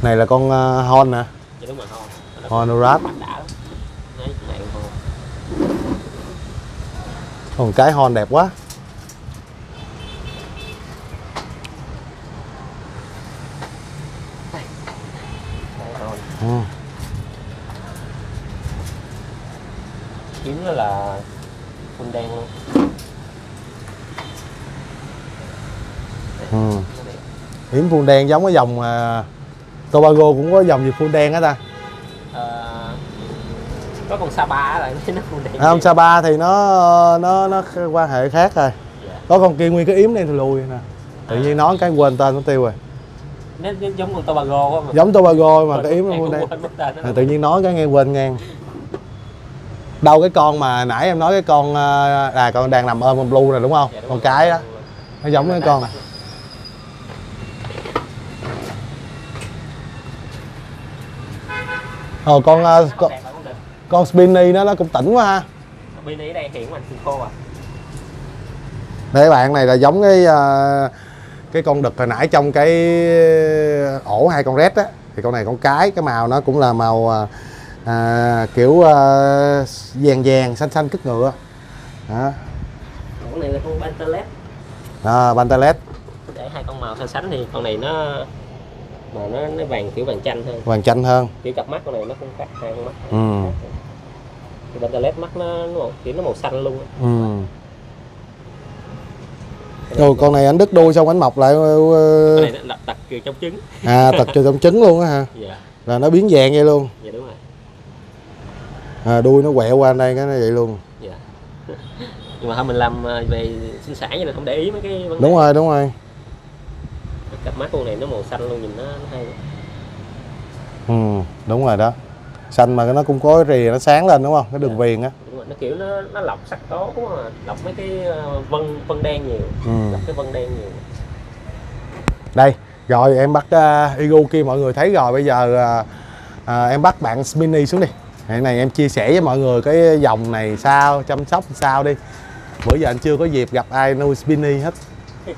này là con uh, hon nè đúng mà thôi Honorat. bắt đã lắm Đấy, con này con còn cái hon đẹp quá ừ. kiếm nó là con đen luôn Ừ. Hiếm phun đen giống cái dòng uh, Tobago cũng có dòng gì full đen á ta có con Sapa là nó full đen à, không Sapa thì nó nó nó quan hệ khác rồi. Dạ. có con kia nguyên cái yếm đen thì lùi nè. Tự nhiên nói cái quên tên nó tiêu rồi. Nó, giống con Tobago á mà. Giống Tobago mà cái yếm nó cũng đen à, tự nhiên nói cái nghe quên ngang. Đâu cái con mà nãy em nói cái con à à, con đang nằm ôm con blue này đúng không? Dạ, đúng con rồi. cái đó. Nó giống cái con. Này Ờ con, à, con Đẹp mà cũng được. Con Spinny nó nó cũng tỉnh quá ha. ở đây hiện mình khô à Đây bạn này là giống cái à, cái con đực hồi nãy trong cái ổ hai con red á thì con này con cái cái màu nó cũng là màu à, kiểu à, vàng vàng xanh xanh cứt ngựa. Đó. con này là con Bantalet À, Bantalet để hai con màu so sánh thì con này nó mà nó nó vàng kiểu vàng chanh hơn vàng chanh hơn. kiểu cặp mắt con này nó cũng khác hai con mắt Ừ. thì Bantalet mắt nó, nó kiểu nó màu xanh luôn á. Ừ. Rồi con này anh đứt đuôi xong anh mọc lại con này đặt đặt trong trứng à tật cho trong trứng luôn á ha. dạ Là nó biến vàng vậy luôn. dạ đúng rồi À, đuôi nó quẹo qua đây cái nó vậy luôn. dạ nhưng mà thôi mình làm ờ, về sinh sản cho nên không để ý mấy cái vấn đề Đúng rồi, đúng rồi. Cặp mắt con này nó màu xanh luôn nhìn nó, nó hay Ừ, đúng rồi đó. Xanh mà nó cũng có rìa nó sáng lên đúng không? Cái đường Dạ. viền á. đúng rồi nó kiểu nó nó lọc sắc tố đúng không lọc mấy cái ờ, vân vân đen nhiều Ừ. lọc cái vân đen nhiều Đây, rồi em bắt uh, Igu kia mọi người thấy rồi bây giờ à, à, em bắt bạn Spinny xuống đi. Ngày này em chia sẻ với mọi người cái dòng này sao, chăm sóc sao đi. Bữa giờ anh chưa có dịp gặp ai nuôi Spinny hết.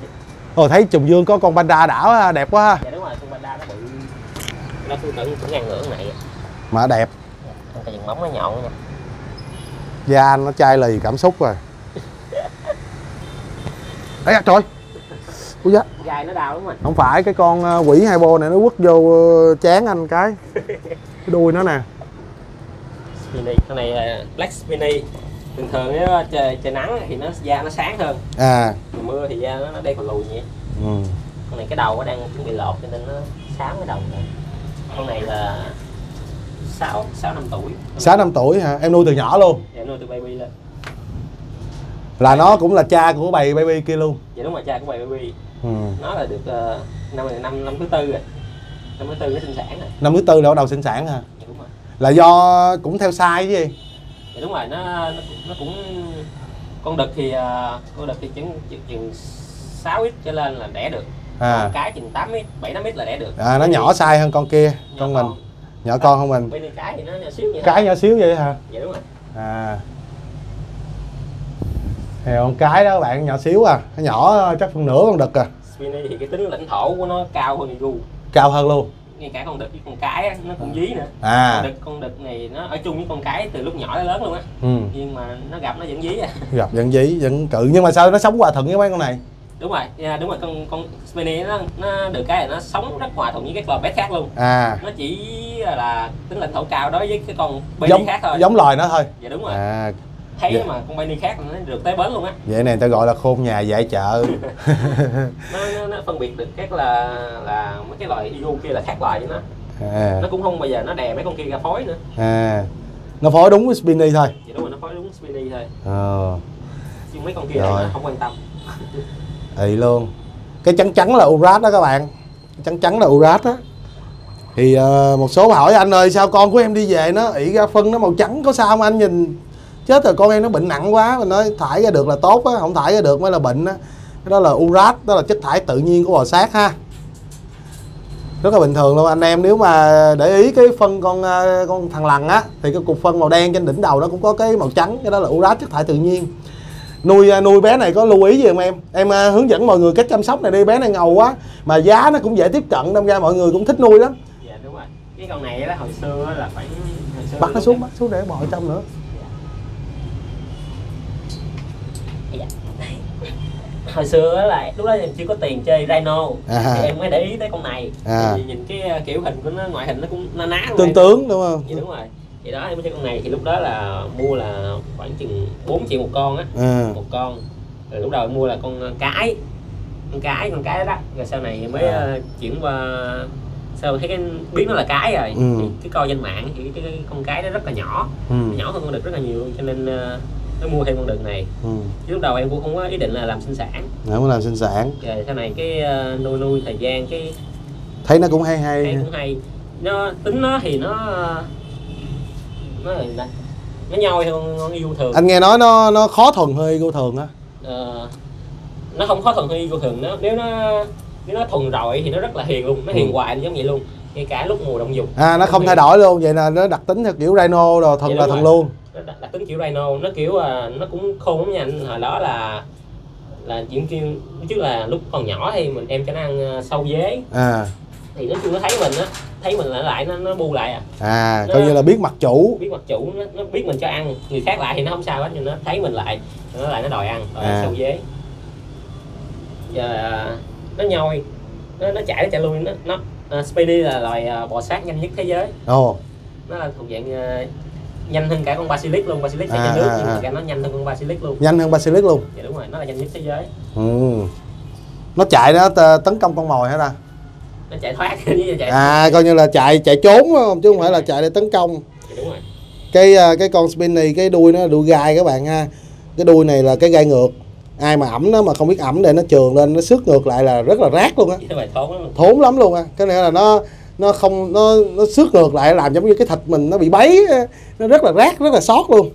Ồ thấy Trùng Dương có con panda đảo đẹp quá ha. dạ đúng rồi con panda nó bự nó cũng cỡ cũng ngang ngửa này Mà đẹp, con cái móng nó nhọn nha da nó chai lì cảm xúc rồi. Đấy à, trời. Ui da. gai nó đau đúng không Không phải cái con ờ, quỷ hai bô này nó quất vô ờ, chán anh cái. Cái đuôi nó nè. Spinny con này là black spinny thường thường nếu trời trời nắng thì nó da nó sáng hơn À. mùa mưa thì da nó nó đen còn lùi vậy Ừ. con này cái đầu nó đang chuẩn bị lột cho nên nó xám cái đầu này con này là 6 6 năm tuổi 6 năm tuổi hả? Em nuôi từ nhỏ luôn. dạ nuôi từ baby lên Là nó cũng là cha của bầy baby kia luôn. dạ đúng rồi cha của baby Ừ. nó là được ờ, năm năm năm thứ tư rồi năm thứ tư nó sinh sản rồi Năm thứ tư là bắt đầu sinh sản hả? dạ đúng rồi Là do cũng theo size chứ gì? Dạ đúng rồi nó nó, nó cũng con đực thì ờ, con đực thì chừng chừng- 6 ít trở lên là đẻ được À. con cái chừng 8 ít 7 8 ít là đẻ được À nó nhỏ size hơn con kia, Nhỏ con mình. Nhỏ con hơn mình. bên cái thì nó nhỏ xíu vậy Cái nhỏ xíu vậy hả? dạ đúng rồi À. Thì con cái đó các bạn nhỏ xíu à, nó nhỏ chắc phần nửa con đực à, Spinny thì cái tính lãnh thổ của nó cao hơn Igu cao hơn luôn. Ngay cả con đực với con cái á, nó cũng dí nữa À. con đực con đực này nó ở chung với con cái từ lúc nhỏ đến lớn luôn á Ừ. nhưng mà nó gặp nó vẫn dí à Gặp vẫn dí, vẫn cự nhưng mà sao nó sống hòa thuận với mấy con này? đúng rồi dạ, đúng rồi con con Spinny nó nó được cái là nó sống rất hòa thuận với các loài pet khác luôn À. nó chỉ là tính lãnh thổ cao đối với cái con Giống khác thôi giống loài nó thôi. dạ đúng rồi À, thấy dạ. mà con Benny khác là nó được tới bến luôn á vậy này ta gọi là khôn nhà dạy chợ. nó, nó, nó phân biệt được các là là mấy cái loài Igu kia là khác loài với nó À. nó cũng không bao giờ nó đè mấy con kia ra phối nữa À. Nó phối đúng với Spinny thôi. vậy đúng rồi nó phối đúng Spinny thôi Ờ. chứ mấy con kia Rồi. nó không quan tâm Thì luôn. Cái trắng trắng là Urat đó các bạn. Trắng trắng là Urat đó. Thì ờ, một số hỏi anh ơi sao con của em đi về nó ị ra phân nó màu trắng có sao không anh nhìn chết rồi con em nó bệnh nặng quá mình nói thải ra được là tốt á không thải ra được mới là bệnh á. Cái đó là urat đó là chất thải tự nhiên của bò sát ha. Rất là bình thường luôn anh em nếu mà để ý cái phân con ờ, con thằng lằn á thì cái cục phân màu đen trên đỉnh đầu nó cũng có cái màu trắng cái đó là urat chất thải tự nhiên. Nuôi ờ, nuôi bé này có lưu ý gì không em? Em ờ, hướng dẫn mọi người cách chăm sóc này đi bé này ngầu quá mà giá nó cũng dễ tiếp cận đâm ra mọi người cũng thích nuôi lắm. Dạ đúng rồi. Cái con này đó hồi xưa là khoảng hồi xưa bắt nó xuống bắt xuống để bò ở trong nữa hồi xưa á là lúc đó em chưa có tiền chơi Rhino À. thì em mới để ý tới con này À. Thì nhìn cái uh, kiểu hình của nó ngoại hình nó cũng na ná luôn tương tướng đúng không dạ đúng rồi thì đó em mới chơi con này thì lúc đó là mua là khoảng chừng 4 triệu một con á à. một con rồi lúc đầu em mua là con cái con cái con cái đó rồi sau này mới À. ờ, chuyển qua sao thấy cái biết nó là cái rồi Ừ. cái coi trên mạng thì cái, cái con cái nó rất là nhỏ ừ. nhỏ hơn con đực rất là nhiều cho nên nó mua thêm con đực này. Ừ. chứ lúc đầu em cũng không có ý định là làm sinh sản. Để mà làm sinh sản. Rồi sau này cái ờ, nuôi nuôi thời gian cái thấy nó cũng hay hay. Thấy cũng hay. Nó tính nó thì nó nó là nó nhoi hơn con yêu thường. Anh nghe nói nó nó khó thuần hơn yêu thường á. Ờ, nó không khó thuần hơn yêu thường nó nếu nó nếu nó thuần rồi thì nó rất là hiền luôn. Nó hiền Ừ. hoài giống vậy luôn. Ngay cả lúc mùa đông dục. À nó không thay đổi luôn. Vậy là nó đặc tính theo kiểu rhino rồi thuần Dạ, là thuần luôn nó đặc, đặc tính kiểu rhino nó kiểu à, nó cũng khôn lắm nha. Anh. hồi đó là là chuyện kêu trước là lúc còn nhỏ thì mình em cho nó ăn à, sâu dế. À. Thì nói chung nó thấy mình á thấy mình lại lại nó nó bu lại à. À Nó- coi như là biết mặt chủ. biết mặt chủ nó, nó biết mình cho ăn. Người khác lại thì nó không sao hết nhưng nó thấy mình lại nó lại nó đòi ăn đòi À. ăn sâu dế. Giờ à, nó nhoi nó, nó chạy nó chạy lui nó nó uh, Speedy là loài à, bò sát nhanh nhất thế giới. Ồ. Nó là thuộc dạng à, nhanh hơn cả con basilisk luôn basilisk chạy À, trên nước à, nhưng à. mà cả nó nhanh hơn con basilisk luôn. Nhanh hơn basilisk luôn. Dạ đúng rồi nó là nhanh nhất thế giới. Ừ. nó chạy nó tấn công con mồi hả ta? Nó chạy thoát chạy à coi như là chạy chạy trốn không? Chứ không phải là chạy để tấn công. Dạ, đúng rồi. Cái à, cái con spinny cái đuôi nó đuôi gai các bạn ha. Cái đuôi này là cái gai ngược. Ai mà ẩm nó mà không biết ẩm để nó trường lên nó xước ngược lại là rất là rác luôn á. Cái lắm thốn lắm luôn á. Cái này là nó nó không nó nó xước ngược lại làm giống như cái thịt mình nó bị bấy nó rất là rác rất là sót luôn.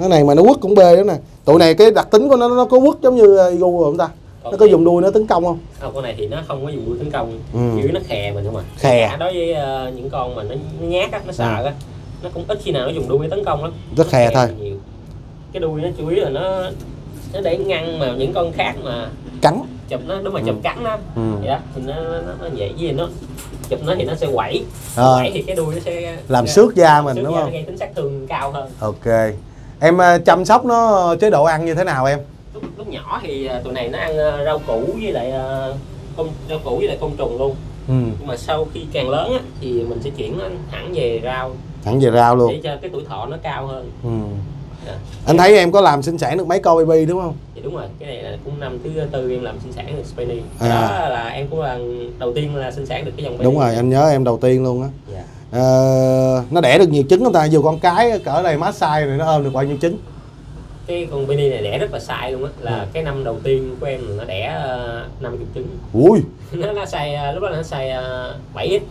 Cái này mà nó quất cũng bê đó nè. Tụi này cái đặc tính của nó nó có quất giống như uh, igu không ta? Nó có dùng đuôi nó tấn công không? Không con này thì nó không có dùng đuôi tấn công. Ừ. chỉ nó khè mình không à. Khè. Cả đối với ờ, những con mà nó nó nhát á nó sợ á. Nó cũng ít khi nào nó dùng đuôi tấn công lắm. Rất khè thôi. nhiều. cái đuôi nó chủ yếu là nó nó để ngăn mà những con khác mà cắn. chụp nó đúng mà chụp cắn nó. Ừ. vậy đó thì nó nó, nó vậy với nó chụp nó thì nó sẽ quẩy. Ờ. quẩy thì cái đuôi nó sẽ làm xước da mình xước đúng da, không? gây tính sát thương cao hơn. Ok. Em ờ, chăm sóc nó chế độ ăn như thế nào em? Lúc, lúc nhỏ thì ờ, tụi này nó ăn ờ, rau củ với lại ờ, côn rau củ với lại côn trùng luôn. Ừ. nhưng mà sau khi càng lớn á, thì mình sẽ chuyển nó hẳn về rau. Thẳng về rau luôn. Để cho cái tuổi thọ nó cao hơn. Ừ. Dạ. anh thấy em có làm sinh sản được mấy con baby đúng không? Thì đúng rồi. Cái này là cũng năm thứ tư em làm sinh sản được Spiny. À. đó là em cũng là đầu tiên là sinh sản được cái dòng baby. Đúng rồi anh nhớ em đầu tiên luôn á. Dạ. Ờ, nó đẻ được nhiều trứng không ta? Dù con cái cỡ này mát size này nó ôm được bao nhiêu trứng? Cái con Benny này đẻ rất là sai luôn á. Là Ừ. cái năm đầu tiên của em nó đẻ uh, 50 trứng. Ui. Nó nó xay ờ, lúc đó nó xay uh, 7 ít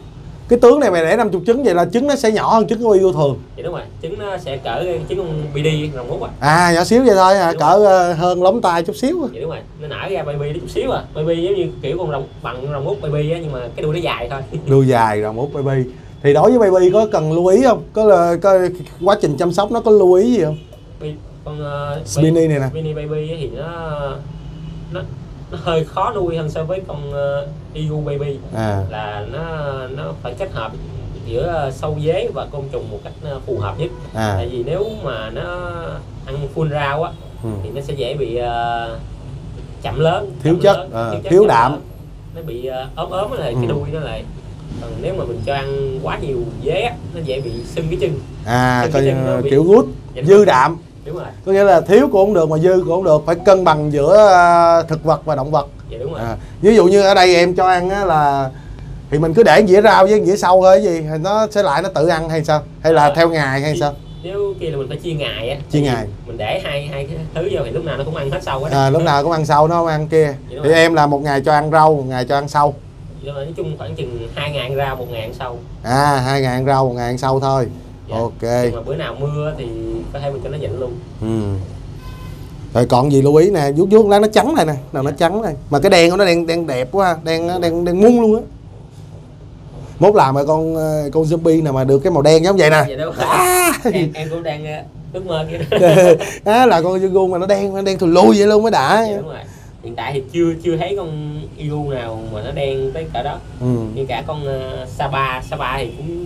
cái tướng này mày đẻ 50 trứng vậy là trứng nó sẽ nhỏ hơn trứng của yêu thường. Thì đúng rồi trứng nó sẽ cỡ trứng con BD rồng mút à. À nhỏ xíu vậy thôi à Đúng cỡ ờ, hơn lóng tay chút xíu. À. vậy đúng rồi nó nở ra baby chút xíu à. Baby giống như kiểu con rồng bằng rồng mút baby á nhưng mà cái đuôi nó dài thôi. Đuôi dài rồi một baby. Thì đối với baby có cần lưu ý không? Có là có quá trình chăm sóc nó có lưu ý gì không? Con uh, Spinny này nè. mini baby thì nó nó nó hơi khó nuôi hơn so với con uh, EU baby à là nó nó phải kết hợp giữa ờ, sâu dế và côn trùng một cách ờ, phù hợp nhất à tại vì nếu mà nó ăn full rau á ừ. thì nó sẽ dễ bị ờ, chậm lớn Thiếu chậm chất, lớn, ờ, chất, thiếu đạm. lớn. nó bị ờ, ốm ốm lại Ừ. cái đuôi nó lại còn nếu mà mình cho ăn quá nhiều dế á nó dễ bị sưng cái chân à Cái coi chân như bị- kiểu gút dư đạm đúng rồi. Có nghĩa là thiếu cũng không được mà dư cũng không được phải cân bằng giữa à, thực vật và động vật. Dạ đúng rồi. À, ví dụ như ở đây em cho ăn á là thì mình cứ để dĩa rau với dĩa sâu thôi gì? Thì nó sẽ lại nó tự ăn hay sao? Hay là À, theo ngày hay sao? nếu kia là mình phải chia ngày á Chia ngày. mình để hai hai cái thứ vô thì lúc nào nó cũng ăn hết sâu hết à, lúc nào cũng ăn sâu nó không ăn kia. Đúng thì rồi. em là một ngày cho ăn rau một ngày cho ăn sâu. Mà nói chung khoảng chừng hai ngàn rau một ngàn sâu. À hai ngày ăn rau một ngày ăn sâu thôi Dạ. ok. Mà bữa nào mưa thì có thể mình cho nó nhịn luôn. Ừ. rồi còn gì lưu ý nè vuốt vuốt lá nó trắng này nè nào nó trắng này mà cái đen của nó đen đen đẹp quá đen đen đen muôn luôn á. Mốt làm mà con ờ, con zombie nào mà được cái màu đen giống vậy nè. Vậy đâu À. em, em cũng đang ờ, ước mơ kia đó. Á là con Yugu mà nó đen nó đen thùi lùi vậy luôn mới đã. Dạ, đúng rồi. Hiện tại thì chưa chưa thấy con yêu nào mà nó đen tới cả đó. Ừ. như cả con uh, Saba Saba thì cũng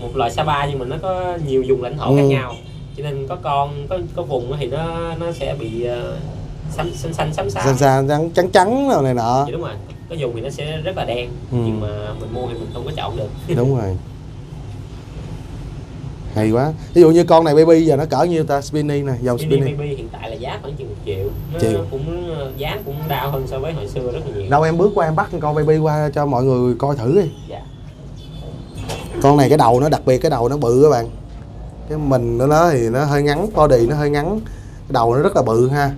một loài Saba nhưng mà nó có nhiều vùng lãnh thổ Ừ. khác nhau. Cho nên có con có có vùng thì nó nó sẽ bị ờ, xanh xanh xanh xám xám. Xanh xanh trắng trắng rồi này nọ. Dạ đúng rồi. Có vùng thì nó sẽ rất là đen Ừ. nhưng mà mình mua thì mình không có chọn được. Đúng rồi. Hay quá. Ví dụ như con này baby giờ nó cỡ nhiêu ta? Spinny nè dòng Spinny spinny. Baby hiện tại là giá khoảng chừng một triệu. Nó Triệu. cũng giá cũng đau hơn so với hồi xưa rất là nhiều. Đâu em bước qua em bắt con baby qua cho mọi người coi thử đi. Dạ con này cái đầu nó đặc biệt cái đầu nó bự các bạn. Cái mình nó nó thì nó hơi ngắn body nó hơi ngắn. Cái đầu nó rất là bự ha.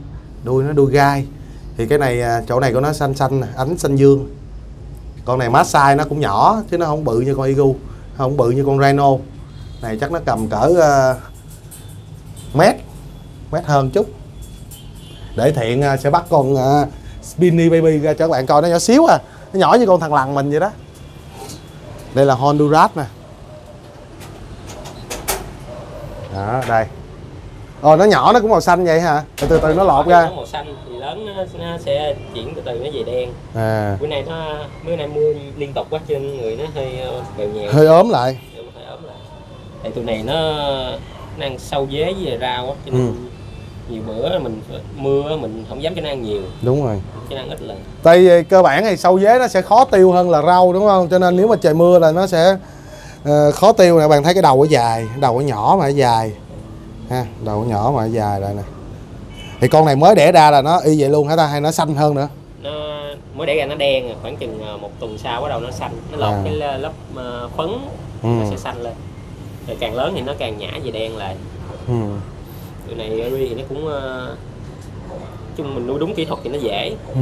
Đuôi nó đuôi gai. Thì cái này à, chỗ này của nó xanh xanh ánh xanh dương. Con này mát size nó cũng nhỏ chứ nó không bự như con igu không bự như con rhino. Này chắc nó cầm cỡ uh, mét mét hơn chút. Để thiện uh, sẽ bắt con uh, spinny baby ra cho các bạn coi nó nhỏ xíu à. Nó nhỏ như con thằng lằn mình vậy đó đây là Honduras nè đó đây. Ồ nó nhỏ nó cũng màu xanh vậy hả? Từ từ, từ nó lọt ra. Nó màu xanh thì lớn nó, nó sẽ chuyển từ từ nó về đen. À. Bữa nay nó bữa nay mưa liên tục quá trên người nó hơi ờ, bèo nhèo. Hơi ốm lại. Hơi ốm lại. Tại tụi này nó nó ăn sâu dế với rau á cho nên Ừ. nhiều bữa mình mưa mình không dám cho nó ăn nhiều. Đúng rồi. Cho nó ăn ít lần. Tại vì cơ bản thì sâu dế nó sẽ khó tiêu hơn là rau đúng không? Cho nên nếu mà trời mưa là nó sẽ ờ, khó tiêu nè. Bạn thấy cái đầu nó dài đầu nó nhỏ mà nó dài. Ha đầu nó nhỏ mà nó dài lại nè. Thì con này mới đẻ ra là nó y vậy luôn hả ta? Hay nó xanh hơn nữa? Nó mới đẻ ra nó đen rồi, khoảng chừng ờ, một tuần sau bắt đầu nó xanh. Nó lọt À. cái lơ- lớp ờ, phấn. Ừ. nó sẽ xanh lên. Rồi càng lớn thì nó càng nhả về đen lại. Ừ. tụi này Ri thì nó cũng ờ, chung mình nuôi đúng kỹ thuật thì nó dễ. Ừ.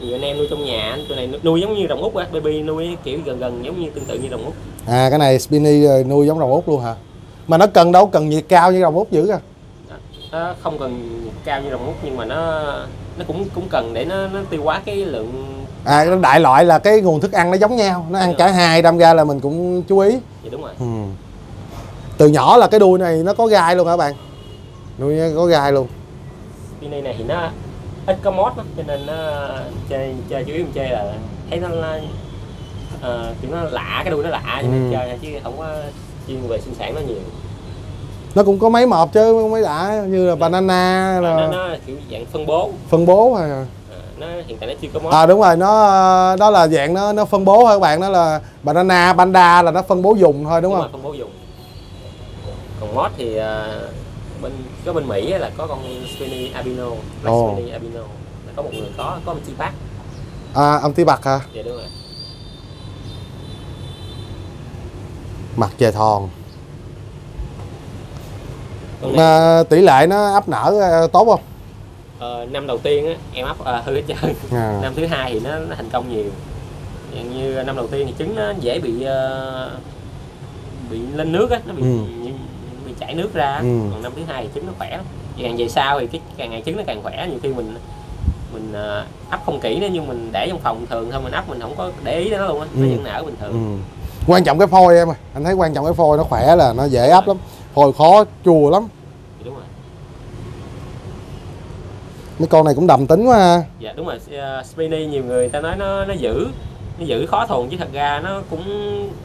vì anh em nuôi trong nhà tụi này nuôi giống như rồng út á baby nuôi kiểu gần gần giống như tương tự như rồng út. À cái này spinny ờ, nuôi giống rồng út luôn hả? Mà nó cần đâu cần nhiệt cao như rồng út dữ à? Nó không cần cao như rồng út nhưng mà nó nó cũng cũng cần để nó nó tiêu hóa cái lượng à đại loại là cái nguồn thức ăn nó giống nhau nó ăn cả hai đâm ra là mình cũng chú ý. Vậy đúng rồi. Ừ. từ nhỏ là cái đuôi này nó có gai luôn hả bạn đuôi nó có gai luôn. Pini này thì nó ít có lắm cho nên nó chơi chơi chủ yếu mình chơi là thấy nó là ờ, kiểu nó lạ cái đuôi nó lạ cho nên Ừ. chơi chứ không có chuyên về sinh sản nó nhiều. Nó cũng có mấy mọt chứ không mấy đã như là banana nó, là nó kiểu dạng phân bố. Phân bố hay à. Ờ, nó hiện tại nó chưa có mod. À đúng rồi nó đó là dạng nó nó phân bố thôi các bạn đó là banana panda là nó phân bố dùng thôi đúng rồi, không? phân bố dùng. Còn mod thì ờ, bên có bên Mỹ là có con Spiny albino Black Ồ. Spiny albino là có một người có có một chi bác. À ông tí bạc hả? Dạ đúng rồi. Mặt chè thòn. Mà tỷ lệ nó ấp nở ờ, tốt không? Ờ, năm đầu tiên á em ấp ờ, hư hết trơn. À. năm thứ hai thì nó, nó thành công nhiều. Dạng như năm đầu tiên thì trứng nó dễ bị ờ, bị lên nước á nó bị Ừ. chảy nước ra. Ừ. còn năm thứ hai thì trứng nó khỏe lắm càng về sau thì cái càng ngày trứng nó càng khỏe nhiều khi mình mình ờ, ấp không kỹ nữa nhưng mình để trong phòng thường thôi mình ấp mình không có để ý nó luôn á nó Ừ. vẫn nở bình thường ừ. quan trọng cái phôi em ơi anh thấy quan trọng cái phôi nó khỏe là nó dễ ấp lắm phôi khó chùa lắm Dạ, đúng rồi mấy con này cũng đầm tính quá ha dạ đúng rồi uh, Spiny nhiều người ta nói nó nó giữ nó giữ khó thuần chứ thật ra nó cũng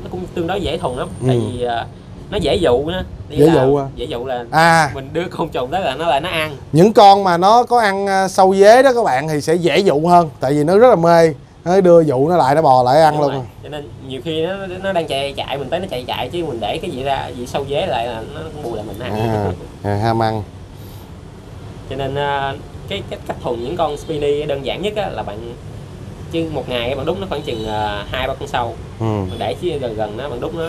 nó cũng tương đối dễ thuần lắm Ừ. tại vì ờ, nó dễ dụ nữa. Đi Dễ dụ à? dễ dụ là à. mình đưa côn trùng tới là nó lại nó ăn. Những con mà nó có ăn à, sâu dế đó các bạn thì sẽ dễ dụ hơn tại vì nó rất là mê. Nó đưa dụ nó lại nó bò lại ăn Đúng luôn. rồi. cho nên nhiều khi nó nó đang chạy chạy mình tới nó chạy chạy chứ mình để cái gì ra gì sâu dế lại là nó cũng bù lại mình ăn. À, à, ham ăn. Cho nên ờ, cái cách cách thuần những con spiny đơn giản nhất á, là bạn chứ một ngày bạn đúc nó khoảng chừng ờ, hai ba con sâu. Ừ. bạn để chứ gần gần nó bạn đúc nó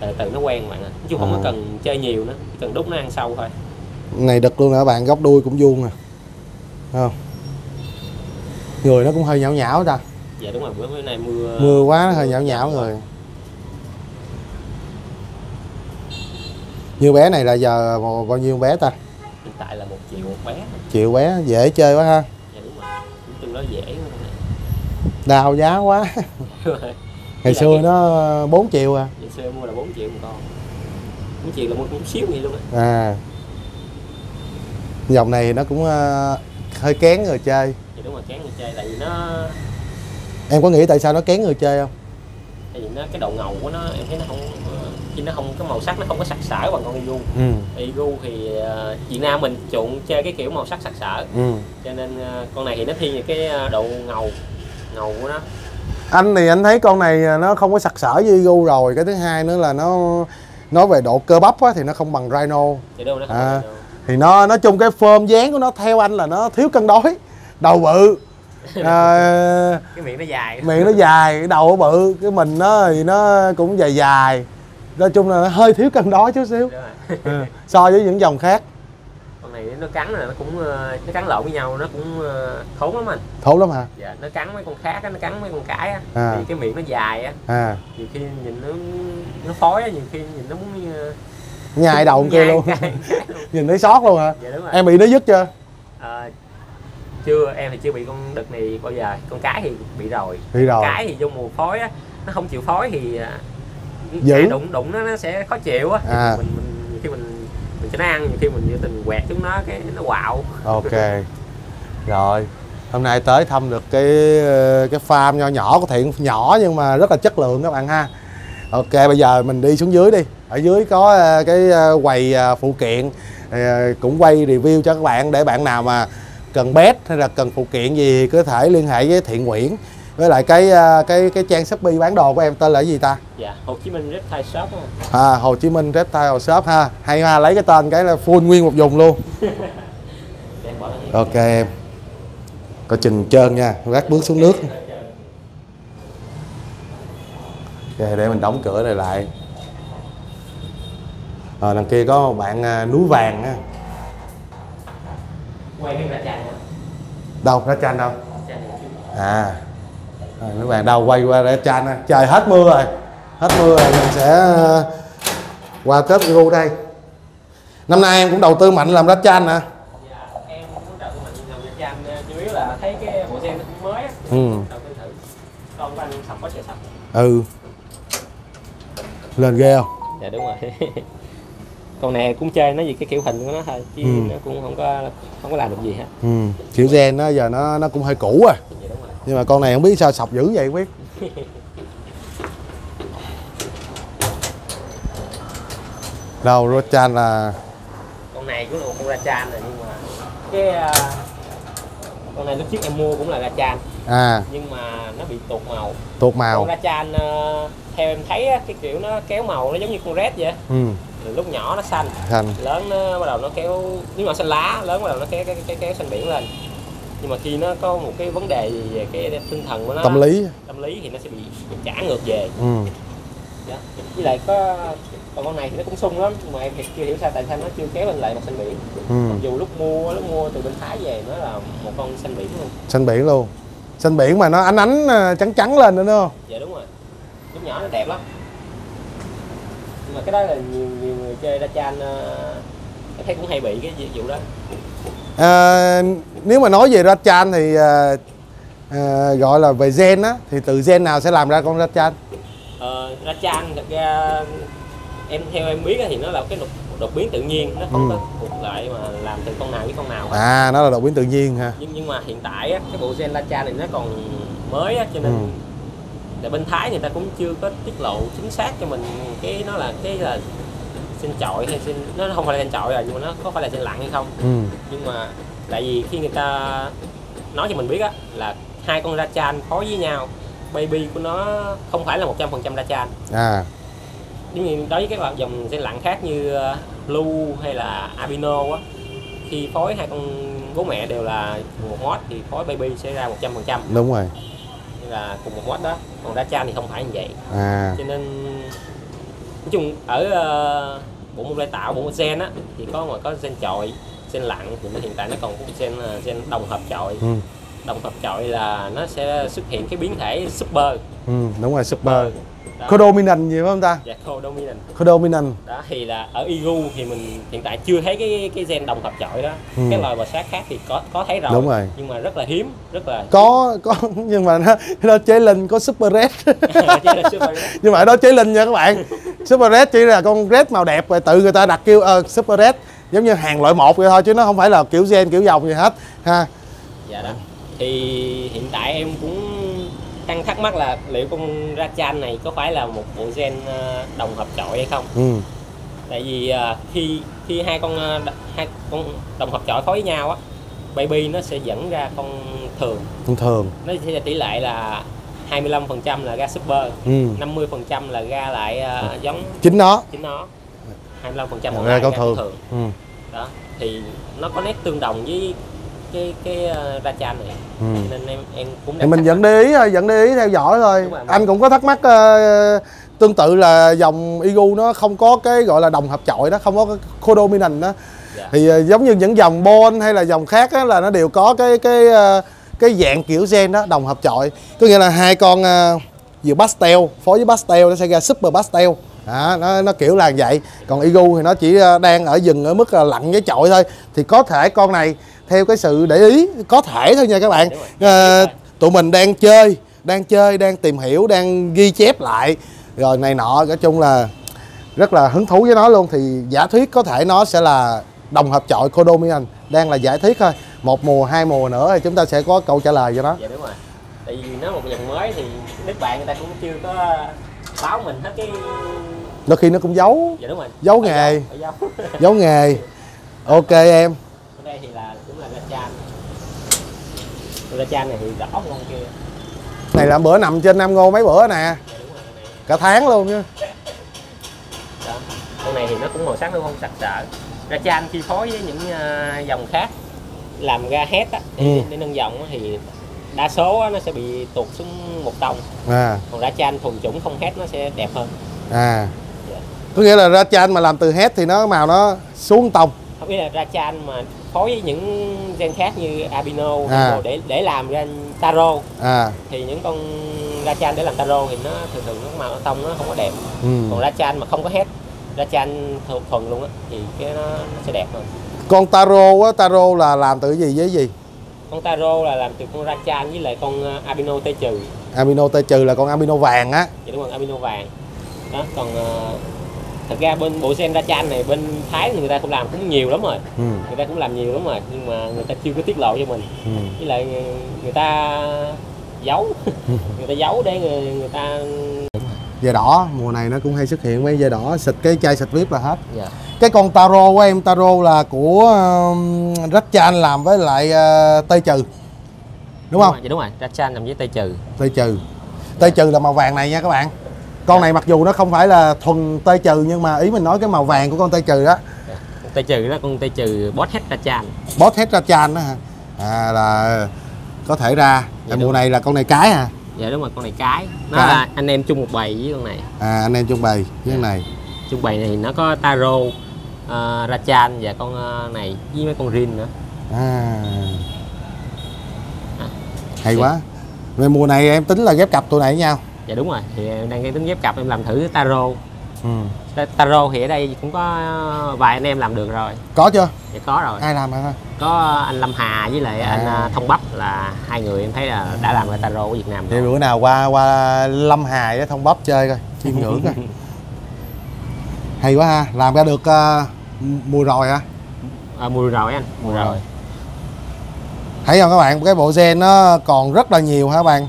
từ từ nó quen bạn à. Chứ không À. có cần chơi nhiều nữa chỉ cần đúc nó ăn sâu thôi. Này đực luôn nè bạn? Góc đuôi cũng vuông nè Thấy không? Người nó cũng hơi nhão nhão ta. Dạ đúng rồi bữa bữa nay mưa mưa quá nó hơi nhão nhão người như bé này là giờ bao nhiêu bé ta? Hiện tại là một triệu một bé. Chịu bé dễ chơi quá ha. Dạ đúng rồi cũng tương đối dễ. Đào giá quá. Rồi. Ngày xưa cái- nó 4 triệu à. Ngày xưa mua là 4 triệu một con. 4 triệu là mua cũng xíu gì luôn á. À. Dòng này nó cũng ờ, hơi kén người chơi. Dạ đúng rồi kén người chơi tại vì nó em có nghĩ tại sao nó kén người chơi không? Tại vì nó cái độ ngầu của nó em thấy nó không khi nó không cái màu sắc nó không có sặc sỡ bằng con igu. Ừ. Igu thì uh, Việt Nam mình chuộng chơi cái kiểu màu sắc sặc sỡ. Ừ. Cho nên ờ, con này thì nó thiên về cái ờ, độ ngầu ngầu của nó anh thì anh thấy con này nó không có sặc sỡ như Igu rồi cái thứ hai nữa là nó nói về độ cơ bắp á, thì nó không bằng Rhino Vậy đâu nó không À. à. thì nó nói chung cái form dáng của nó theo anh là nó thiếu cân đối đầu bự à, cái miệng nó dài miệng nó dài cái đầu nó bự cái mình nó thì nó cũng dài dài nói chung là nó hơi thiếu cân đối chút xíu ừ. so với những dòng khác nó cắn là nó cũng ờ, nó cắn lộn với nhau nó cũng ờ, khốn lắm anh. Thốn lắm hả? Dạ nó cắn mấy con khác á, nó cắn mấy con cái á. À. thì cái miệng nó dài á. À. Nhiều khi nhìn nó nó phối á nhiều khi nhìn nó muốn ờ, nhai đầu kia luôn. nhìn thấy sót luôn hả? Dạ đúng rồi. Em bị nó dứt chưa? Ờ, chưa em thì chưa bị con đực này bao giờ. Con cái thì bị rồi. Bị rồi. Cái thì vô mùa phối á nó không chịu phối thì à, Dữ. ai đụng đụng nó nó sẽ khó chịu á. À. mình mình khi mình mình sẽ nó ăn khi mình vô tình quẹt chúng nó cái nó quạo. Ok. Rồi, hôm nay tới thăm được cái cái farm nho nhỏ của thiện, nhỏ nhưng mà rất là chất lượng các bạn ha. Ok, bây giờ mình đi xuống dưới đi. Ở dưới có ờ, cái ờ, quầy ờ, phụ kiện. Cũng quay review cho các bạn để bạn nào mà cần bét hay là cần phụ kiện gì thì có thể liên hệ với thiện nguyễn với lại cái ờ, cái cái trang shopee bán đồ của em tên là gì ta? Dạ Hồ Chí Minh Reptile Shop á. à, Hồ Chí Minh Reptile Shop ha. Hay ha lấy cái tên cái là full nguyên một vùng luôn. Ok em. Có trình trơn nha gác bước xuống nước. Ok để mình đóng cửa này lại. Ờ đằng kia có một bạn à, núi vàng á. Quay cái ra chanh đâu lá chanh đâu? À à, núi vàng đâu quay qua để chanh á trời hết mưa rồi. Hết mưa rồi mình sẽ à, qua tết gu đây. Năm nay em cũng đầu tư mạnh làm lá chanh hả dạ em cũng đầu tư mình làm ra chanh ờ, chủ yếu là thấy cái bộ gen nó cũng mới ừ. Ừ. Lên ghê không? Dạ đúng rồi. Con này cũng chơi nó gì cái kiểu hình của nó thôi chứ Ừ. nó cũng không có không có làm được gì hết. Ừ. kiểu gen nó giờ nó nó cũng hơi cũ rồi dạ. đúng rồi nhưng mà con này không biết sao sọc dữ vậy không biết. Đâu Rochan là con này cũng là một con Rachan rồi nhưng mà cái à, con này lúc trước em mua cũng là Rachan. À. Nhưng mà nó bị tụt màu. Tuột con màu Rachan ờ, theo em thấy á, cái kiểu nó kéo màu nó giống như con red vậy ừ. Rồi lúc nhỏ nó xanh. Thành lớn nó bắt đầu nó kéo nếu mà xanh lá lớn bắt đầu nó kéo kéo, kéo, kéo xanh biển lên nhưng mà khi nó có một cái vấn đề gì về cái tinh thần của nó tâm lý. tâm lý thì nó sẽ bị trả ngược về. Ừ. Đó. với lại có còn con này thì nó cũng sung lắm nhưng mà em thì chưa hiểu sao tại sao nó chưa kéo lên lại mặt xanh biển. Ừ. Mặc dù lúc mua lúc mua từ bên thái về nó là một con xanh biển luôn. Xanh biển luôn. Xanh biển mà nó ánh ánh à, trắng trắng lên nữa đúng không? Dạ đúng rồi. Lúc nhỏ nó đẹp lắm. Nhưng mà cái đó là nhiều nhiều người chơi ra chan uh, thấy cũng hay bị cái vụ đó. À, nếu mà nói về Rochan thì à, à, gọi là về gen á thì từ gen nào sẽ làm ra con Rochan ờ, ra chan thật ra em theo em biết thì nó là cái đột, đột biến tự nhiên nó không Ừ. có thuộc lại mà làm từ con nào với con nào à nó là đột biến tự nhiên ha. Nhưng nhưng mà hiện tại á, cái bộ gen La Cha này nó còn mới á, cho nên Ừ. là bên Thái người ta cũng chưa có tiết lộ chính xác cho mình cái nó là cái là sinh chọi hay sinh nó không phải là sinh chọi rồi nhưng mà nó có phải là sinh lặn hay không. Ừ. Nhưng mà tại vì khi người ta nói cho mình biết á là hai con Rachan phối với nhau baby của nó không phải là 100% Rachan à. Giống như đối với các loại dòng gen lặn khác như Blue hay là Albino á khi phối hai con bố mẹ đều là cùng một mod thì phối baby sẽ ra 100% đúng rồi. Như là cùng một mod đó còn Rachan thì không phải như vậy. À. Cho nên nói chung ở uh, bộ môn lai tạo bộ môn gen á thì có mà có gen chọi gen lặn thì hiện tại nó còn có gen uh, gen đồng hợp chọi. Ừ. Đồng hợp chọi là nó sẽ xuất hiện cái biến thể super. Ừ đúng rồi super. Đó. codominant gì phải không ta? Dạ, codominant. Codominant. Đó thì là ở Igu thì mình hiện tại chưa thấy cái cái gen đồng hợp chọi đó. Ừ. cái loài bò sát khác thì có có thấy rồi. Đúng rồi. nhưng mà rất là hiếm rất là có có nhưng mà nó nó chế linh có super red. Nhưng mà ở đó chế linh nha các bạn. Super red chỉ là con red màu đẹp rồi tự người ta đặt kêu ờ, super red giống như hàng loại một vậy thôi chứ nó không phải là kiểu gen kiểu dòng gì hết ha. Dạ đó. Thì hiện tại em cũng đang thắc mắc là liệu con Rachan này có phải là một bộ gen ờ, đồng hợp chọi hay không? Ừ. Tại vì ờ, khi khi hai con ờ, hai con đồng hợp chọi phối với nhau á baby nó sẽ dẫn ra con thường. Thông thường. Nó sẽ tỷ lệ là 25% là ga super ừ. 50% là ga lại uh, giống chính nó. chính nó 25% còn ra lại con ga thường thường ừ. đó thì nó có nét tương đồng với cái cái uh, Rachan này Ừ. nên em em cũng đang mình vẫn để ý thôi vẫn để ý theo dõi thôi rồi. anh cũng có thắc mắc ờ, tương tự là dòng Igu nó không có cái gọi là đồng hợp chọi đó không có cái codominant đó Dạ. thì ờ, giống như những dòng Bon hay là dòng khác á, là nó đều có cái cái ờ, cái dạng kiểu gen đó đồng hợp chọi có nghĩa là hai con ờ, vừa pastel phối với pastel nó sẽ ra super pastel đó, nó, nó kiểu là vậy. Còn Igu thì nó chỉ ờ, đang ở dừng ở mức là lặn với chọi thôi. Thì có thể con này theo cái sự để ý có thể thôi nha các bạn. Ờ, tụi mình đang chơi đang chơi đang tìm hiểu đang ghi chép lại. Rồi này nọ nói chung là rất là hứng thú với nó luôn. Thì giả thuyết có thể nó sẽ là đồng hợp chọi Codomian đang là giả thuyết thôi. Một mùa hai mùa nữa thì chúng ta sẽ có câu trả lời cho nó. Dạ đúng rồi. Tại vì nó một dòng mới thì nước bạn người ta cũng chưa có báo mình hết cái đôi khi nó cũng giấu. Dạ đúng rồi. Giấu Phải nghề. giấu giấu. Nghề. Ok em. Ở đây thì là cũng là Rachan Rachan này thì rõ con kia này là bữa nằm trên Nam Ngô mấy bữa nè. Dạ cả tháng luôn chứ. Đó con này thì nó cũng màu sắc nó không? Sặc sỡ. Rachan chi phối với những à, dòng khác. Làm ga hết á. Để, Ừ. để nâng dòng thì đa số nó sẽ bị tuột xuống một tông. À. Còn Rachan thuần chủng không hết nó sẽ đẹp hơn. À. Dạ. có nghĩa là ra chan mà làm từ hết thì nó màu nó xuống tông. Không biết là Rachan mà phối với những gen khác như Albino À. để để làm ra taro. À. Thì những con Rachan để làm taro thì nó thường thường nó màu nó tông nó không có đẹp. Ừ. còn Rachan mà không có hết Rachan thuần, thuần luôn á thì cái nó, nó sẽ đẹp hơn. Con taro á taro là làm từ gì với gì con taro là làm từ con Rachan với lại con uh, Albino tê trừ. Amino tê trừ là con amino vàng á. Vậy đúng không Albino vàng. Đó còn uh, thật ra bên bộ gen Rachan này bên Thái người ta cũng làm cũng nhiều lắm rồi. Ừ. người ta cũng làm nhiều lắm rồi nhưng mà người ta chưa có tiết lộ cho mình. Ừ. với lại người, người ta giấu. Người ta giấu để người, người ta da đỏ mùa này nó cũng hay xuất hiện mấy da đỏ xịt cái chai xịt vip là hết. Dạ cái con taro của em taro là của um, Ratchan làm với lại uh, tây trừ. Đúng không? rồi, dạ đúng rồi Rachan làm với tê trừ. Tây trừ. Tây trừ là màu vàng này nha các bạn. Con này mặc dù nó không phải là thuần tây trừ nhưng mà ý mình nói cái màu vàng của con tây trừ đó. Con tê trừ đó con tê trừ bot hết Rachan boss hết Ratchan đó hả? À là có thể ra. Dạ đúng. mùa này là con này cái à dạ đúng rồi con này cái. Nó Cái. là anh em chung một bầy với con này. À anh em trưng bày với cái này. Chung bầy này nó có taro uh, Rachan và con ờ, này với mấy con rin nữa à À. hay Dạ. quá về mùa này em tính là ghép cặp tụi này với nhau dạ đúng rồi thì em đang tính ghép cặp em làm thử taro ừ. Ta- taro thì ở đây cũng có vài anh em làm được rồi có chưa dạ có rồi ai làm hả có anh Lâm Hà với lại anh À. à, Thông Bắp là hai người em thấy là đã làm ra taro ở Việt Nam thì rồi. bữa nào qua qua Lâm Hà với thông bắp chơi coi chiêm ngưỡng coi hay quá ha làm ra được uh, mùi rồi hả? À, mùi rồi anh Mùi rồi. rồi thấy không các bạn? Cái bộ gen nó còn rất là nhiều hả bạn?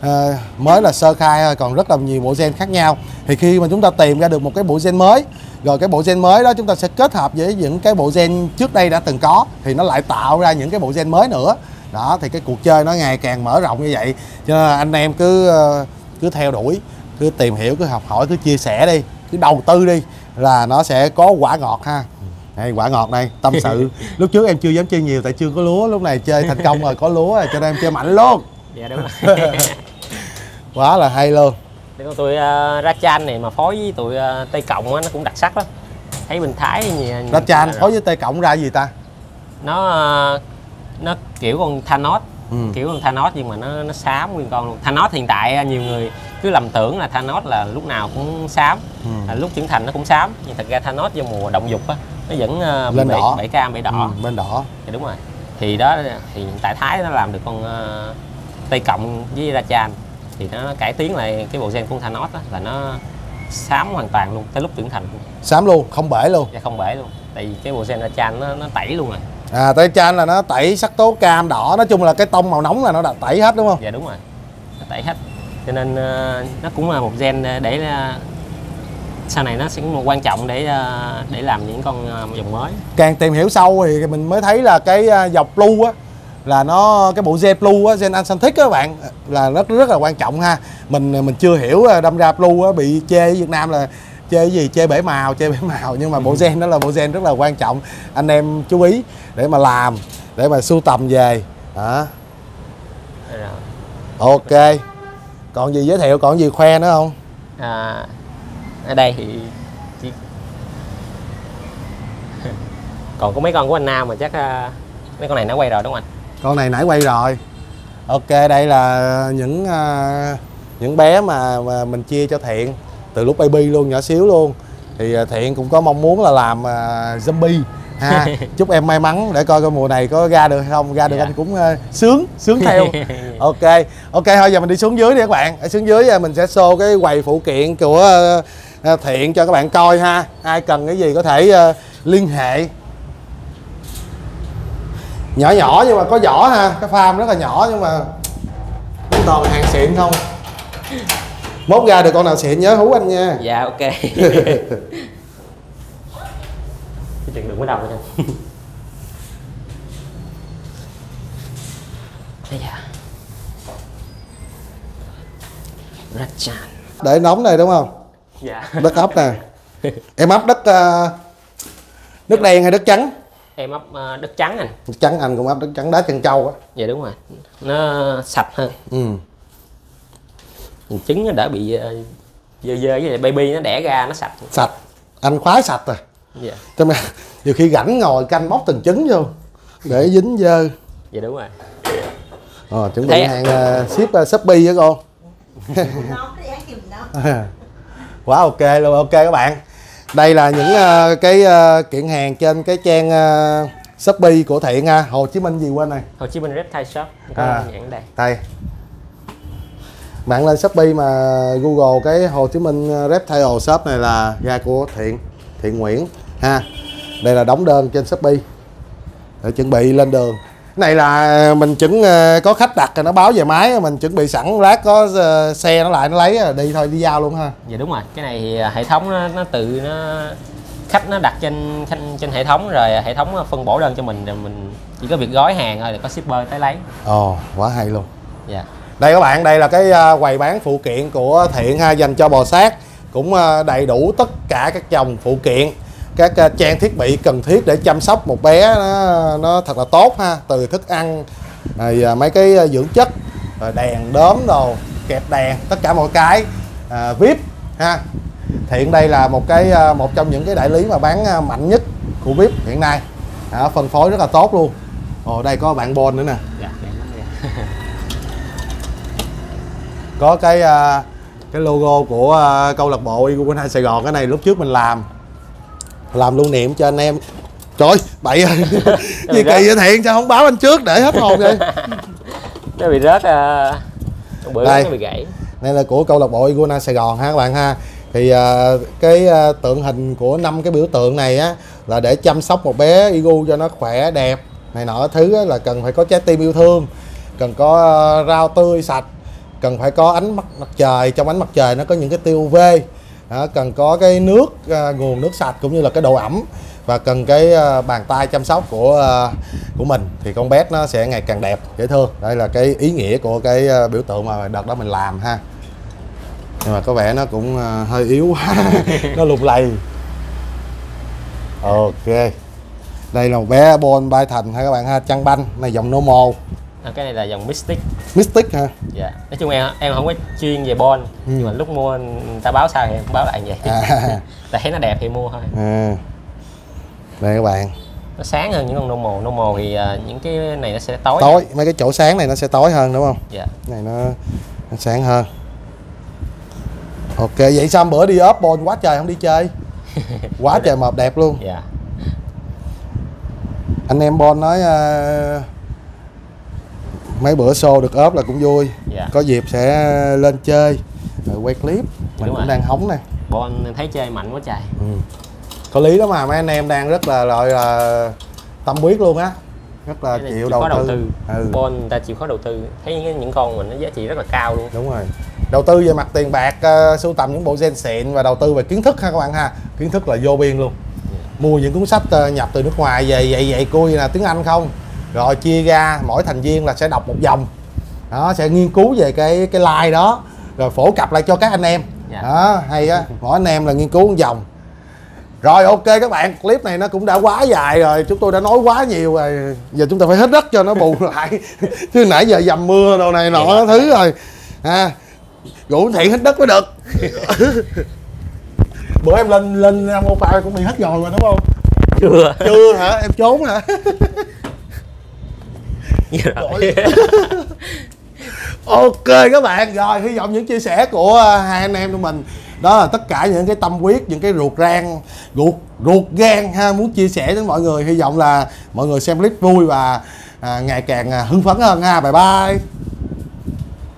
Ờ, mới là sơ khai thôi còn rất là nhiều bộ gen khác nhau. Thì khi mà chúng ta tìm ra được một cái bộ gen mới rồi cái bộ gen mới đó chúng ta sẽ kết hợp với những cái bộ gen trước đây đã từng có thì nó lại tạo ra những cái bộ gen mới nữa. Đó thì cái cuộc chơi nó ngày càng mở rộng như vậy. Cho nên anh em cứ ờ, cứ theo đuổi cứ tìm hiểu cứ học hỏi cứ chia sẻ đi cứ đầu tư đi là nó sẽ có quả ngọt ha. Đây quả ngọt đây tâm sự. Lúc trước em chưa dám chơi nhiều tại chưa có lúa lúc này chơi thành công rồi có lúa rồi cho nên em chơi mạnh luôn. Dạ đúng rồi. Quá là hay luôn. Để con tụi uh, Rachan này mà phối với tụi uh, Tây Cộng á, nó cũng đặc sắc lắm. Thấy bên Thái gì ra chan phối với tê cộng ra gì ta? Nó ờ, nó kiểu con Thanos ừ. kiểu con Thanos nhưng mà nó nó xám nguyên con luôn. Thanos hiện tại nhiều người cứ lầm tưởng là Thanos là lúc nào cũng xám. Ừ. à, lúc trưởng thành nó cũng xám nhưng thật ra Thanos do mùa động dục á nó vẫn bị Lên đỏ. bể cam bể đỏ. Ừ, bên đỏ. Thì đúng rồi. Thì đó thì tại Thái nó làm được con ờ, Tây Cộng với Rachan. Thì nó cải tiến lại cái bộ gen con Thanos á là nó xám hoàn toàn luôn tới lúc trưởng thành luôn. Xám luôn không bể luôn. Và không bể luôn. Tại vì cái bộ gen Rachan nó nó tẩy luôn rồi. À tê chan là nó tẩy sắc tố cam đỏ nói chung là cái tông màu nóng là nó đã tẩy hết đúng không? Dạ đúng rồi. Nó tẩy hết cho nên ờ, nó cũng là một gen để ờ, sau này nó sẽ một quan trọng để ờ, để làm những con dòng mới. Càng tìm hiểu sâu thì mình mới thấy là cái à, dọc blue á là nó cái bộ gen blue á gen á các bạn là rất rất là quan trọng ha. Mình mình chưa hiểu đâm ra blue á bị chê ở Việt Nam là chê gì chê bể màu chê bể màu. Nhưng mà bộ gen đó là bộ gen rất là quan trọng. Anh em chú ý để mà làm để mà sưu tầm về. Đó. Rồi. Ok còn gì giới thiệu còn gì khoe nữa không? À, ở đây thì chỉ... còn có mấy con của anh Nam mà chắc à, mấy con này nó quay rồi đúng không anh? Con này nãy quay rồi. Ok đây là những à, những bé mà, mà mình chia cho thiện từ lúc baby luôn nhỏ xíu luôn. Thì à, thiện cũng có mong muốn là làm à, zombie ha chúc em may mắn để coi coi mùa này có ra được hay không. Ra được Dạ. anh cũng à, sướng sướng theo. Ok ok thôi giờ mình đi xuống dưới đi các bạn. Ở xuống dưới à, mình sẽ show cái quầy phụ kiện của à, thiện cho các bạn coi ha. Ai cần cái gì có thể à, liên hệ. Nhỏ nhỏ nhưng mà có vỏ ha. Cái farm rất là nhỏ nhưng mà cũng toàn hàng xịn không. Mốt ra được con nào xịn nhớ hú anh nha. Dạ ok. cái chuyện đừng có đầu. Rất chán. Để nóng này đúng không? Dạ. Đất ấp nè. Em ấp đất à, đất đen hay đất trắng? Em ấp ờ, đất trắng anh. Đất trắng anh cũng ấp đất trắng đá chân trâu á. Dạ đúng rồi. Nó sạch hơn. Ừ. trứng nó đã bị ờ, dơ dơ với lại baby nó đẻ ra nó sạch. Sạch. Anh khoái sạch rồi dạ. Cho nên nhiều khi rảnh ngồi canh bóc từng trứng vô để dính dơ. Dạ đúng rồi. Ờ, chuẩn bị hàng uh, ship uh, shopee á con nó cái ăn kìm nó quá ok luôn ok các bạn. Đây là những ờ, cái ờ, kiện hàng trên cái trang ờ, shopee của thiện ha. Hồ chí minh gì quên này Hồ Chí Minh Reptile Shop. Có À. nhãn đây. đây. Bạn lên shopee mà google cái hồ chí minh reptile shop này là ra của thiện thiện nguyễn ha đây là đóng đơn trên shopee. Để chuẩn bị lên đường. Cái này là mình chuẩn ờ, có khách đặt rồi nó báo về máy mình chuẩn bị sẵn lát có ờ, xe nó lại nó lấy đi thôi đi giao luôn ha. Dạ đúng rồi cái này thì à, hệ thống nó, nó tự nó khách nó đặt trên trên, hệ thống rồi hệ thống phân bổ đơn cho mình rồi mình chỉ có việc gói hàng thôi là có shipper tới lấy. Ồ quá hay luôn. Dạ. Đây các bạn đây là cái quầy bán phụ kiện của thiện ha dành cho bò sát. Cũng đầy đủ tất cả các dòng phụ kiện các à, trang thiết bị cần thiết để chăm sóc một bé nó, nó thật là tốt ha. Từ thức ăn rồi à, mấy cái à, dưỡng chất rồi đèn đốm đồ kẹp đèn tất cả mọi cái à, vip ha. Thiện đây là một cái một trong những cái đại lý mà bán mạnh nhất của vip hiện nay. À, phân phối rất là tốt luôn. Ồ đây có bạn bon nữa nè. Dạ nha có cái cái logo của câu lạc bộ Iguana hai Sài Gòn cái này lúc trước mình làm làm lưu niệm cho anh em. Trời bậy ơi gì kỳ vậy thiện sao không báo anh trước để hết hồn vậy? Nó bị rớt uh, bữa Đây. nó bị gãy. Đây là của câu lạc bộ Iguana Sài Gòn ha các bạn ha. Thì à, cái à, tượng hình của năm cái biểu tượng này á là để chăm sóc một bé Igu cho nó khỏe đẹp này nọ thứ á, là cần phải có trái tim yêu thương cần có à, rau tươi sạch cần phải có ánh mặt mặt trời. Trong ánh mặt trời nó có những cái tiêu UV cần có cái nước à, nguồn nước sạch cũng như là cái độ ẩm và cần cái à, bàn tay chăm sóc của à, của mình thì con bé nó sẽ ngày càng đẹp dễ thương. Đây là cái ý nghĩa của cái à, biểu tượng mà đợt đó mình làm ha. Nhưng mà có vẻ nó cũng à, hơi yếu quá. Nó lục lầy. Ok. Đây là một bé bon bay thành ha các bạn ha chăn banh này dòng normal. À, cái này là dòng Mystic mystic ha dạ. Nói chung em em không có chuyên về bon nhưng mà lúc mua người ta báo sao thì em cũng báo lại vậy. À, tại thấy nó đẹp thì mua thôi. À. đây các bạn. Nó sáng hơn những con normal. Normal thì à, những cái này nó sẽ tối. Tối. Mấy cái chỗ sáng này nó sẽ tối hơn đúng không? Dạ. Này nó, nó sáng hơn. Ok vậy sao bữa đi ốp bon quá trời không đi chơi? Quá trời mập đẹp luôn. Dạ. Anh em bon nói ờ, mấy bữa show được ốp là cũng vui. Dạ. có dịp sẽ lên chơi rồi quay clip. Mình Đúng cũng rồi. đang hóng nè. Bon thấy chơi mạnh quá trời. Ừ. có lý đó mà mấy anh em đang rất là gọi là tâm huyết luôn á. Rất là chịu chịu đầu tư, đầu tư. Ừ. bon người ta chịu khó đầu tư. Thấy những, những con mình nó giá trị rất là cao luôn. Đúng rồi. Đầu tư về mặt tiền bạc ờ, sưu tầm những bộ gen xịn và đầu tư về kiến thức ha các bạn ha. Kiến thức là vô biên luôn. Mua những cuốn sách ờ, nhập từ nước ngoài về vậy vậy cui là tiếng Anh không rồi chia ra mỗi thành viên là sẽ đọc một dòng. Đó sẽ nghiên cứu về cái cái like đó. Rồi phổ cập lại cho các anh em. Dạ. đó hay á. Mỗi anh em là nghiên cứu một dòng. Rồi ok các bạn clip này nó cũng đã quá dài rồi. Chúng tôi đã nói quá nhiều rồi. Giờ chúng ta phải hết đất cho nó bù lại. Chứ nãy giờ dầm mưa đồ này nọ thứ rồi. Ha. Rủ thiện hết đất mới được. Bữa em lên lên Opa cũng bị hết giòn rồi đúng không? Chưa. Chưa hả? Em trốn hả rồi ok các bạn rồi hy vọng những chia sẻ của à, hai anh em của mình. Đó là tất cả những cái tâm huyết những cái ruột rang ruột ruột gan ha muốn chia sẻ đến mọi người. Hy vọng là mọi người xem clip vui và à, ngày càng à, hưng phấn hơn ha. Bye bye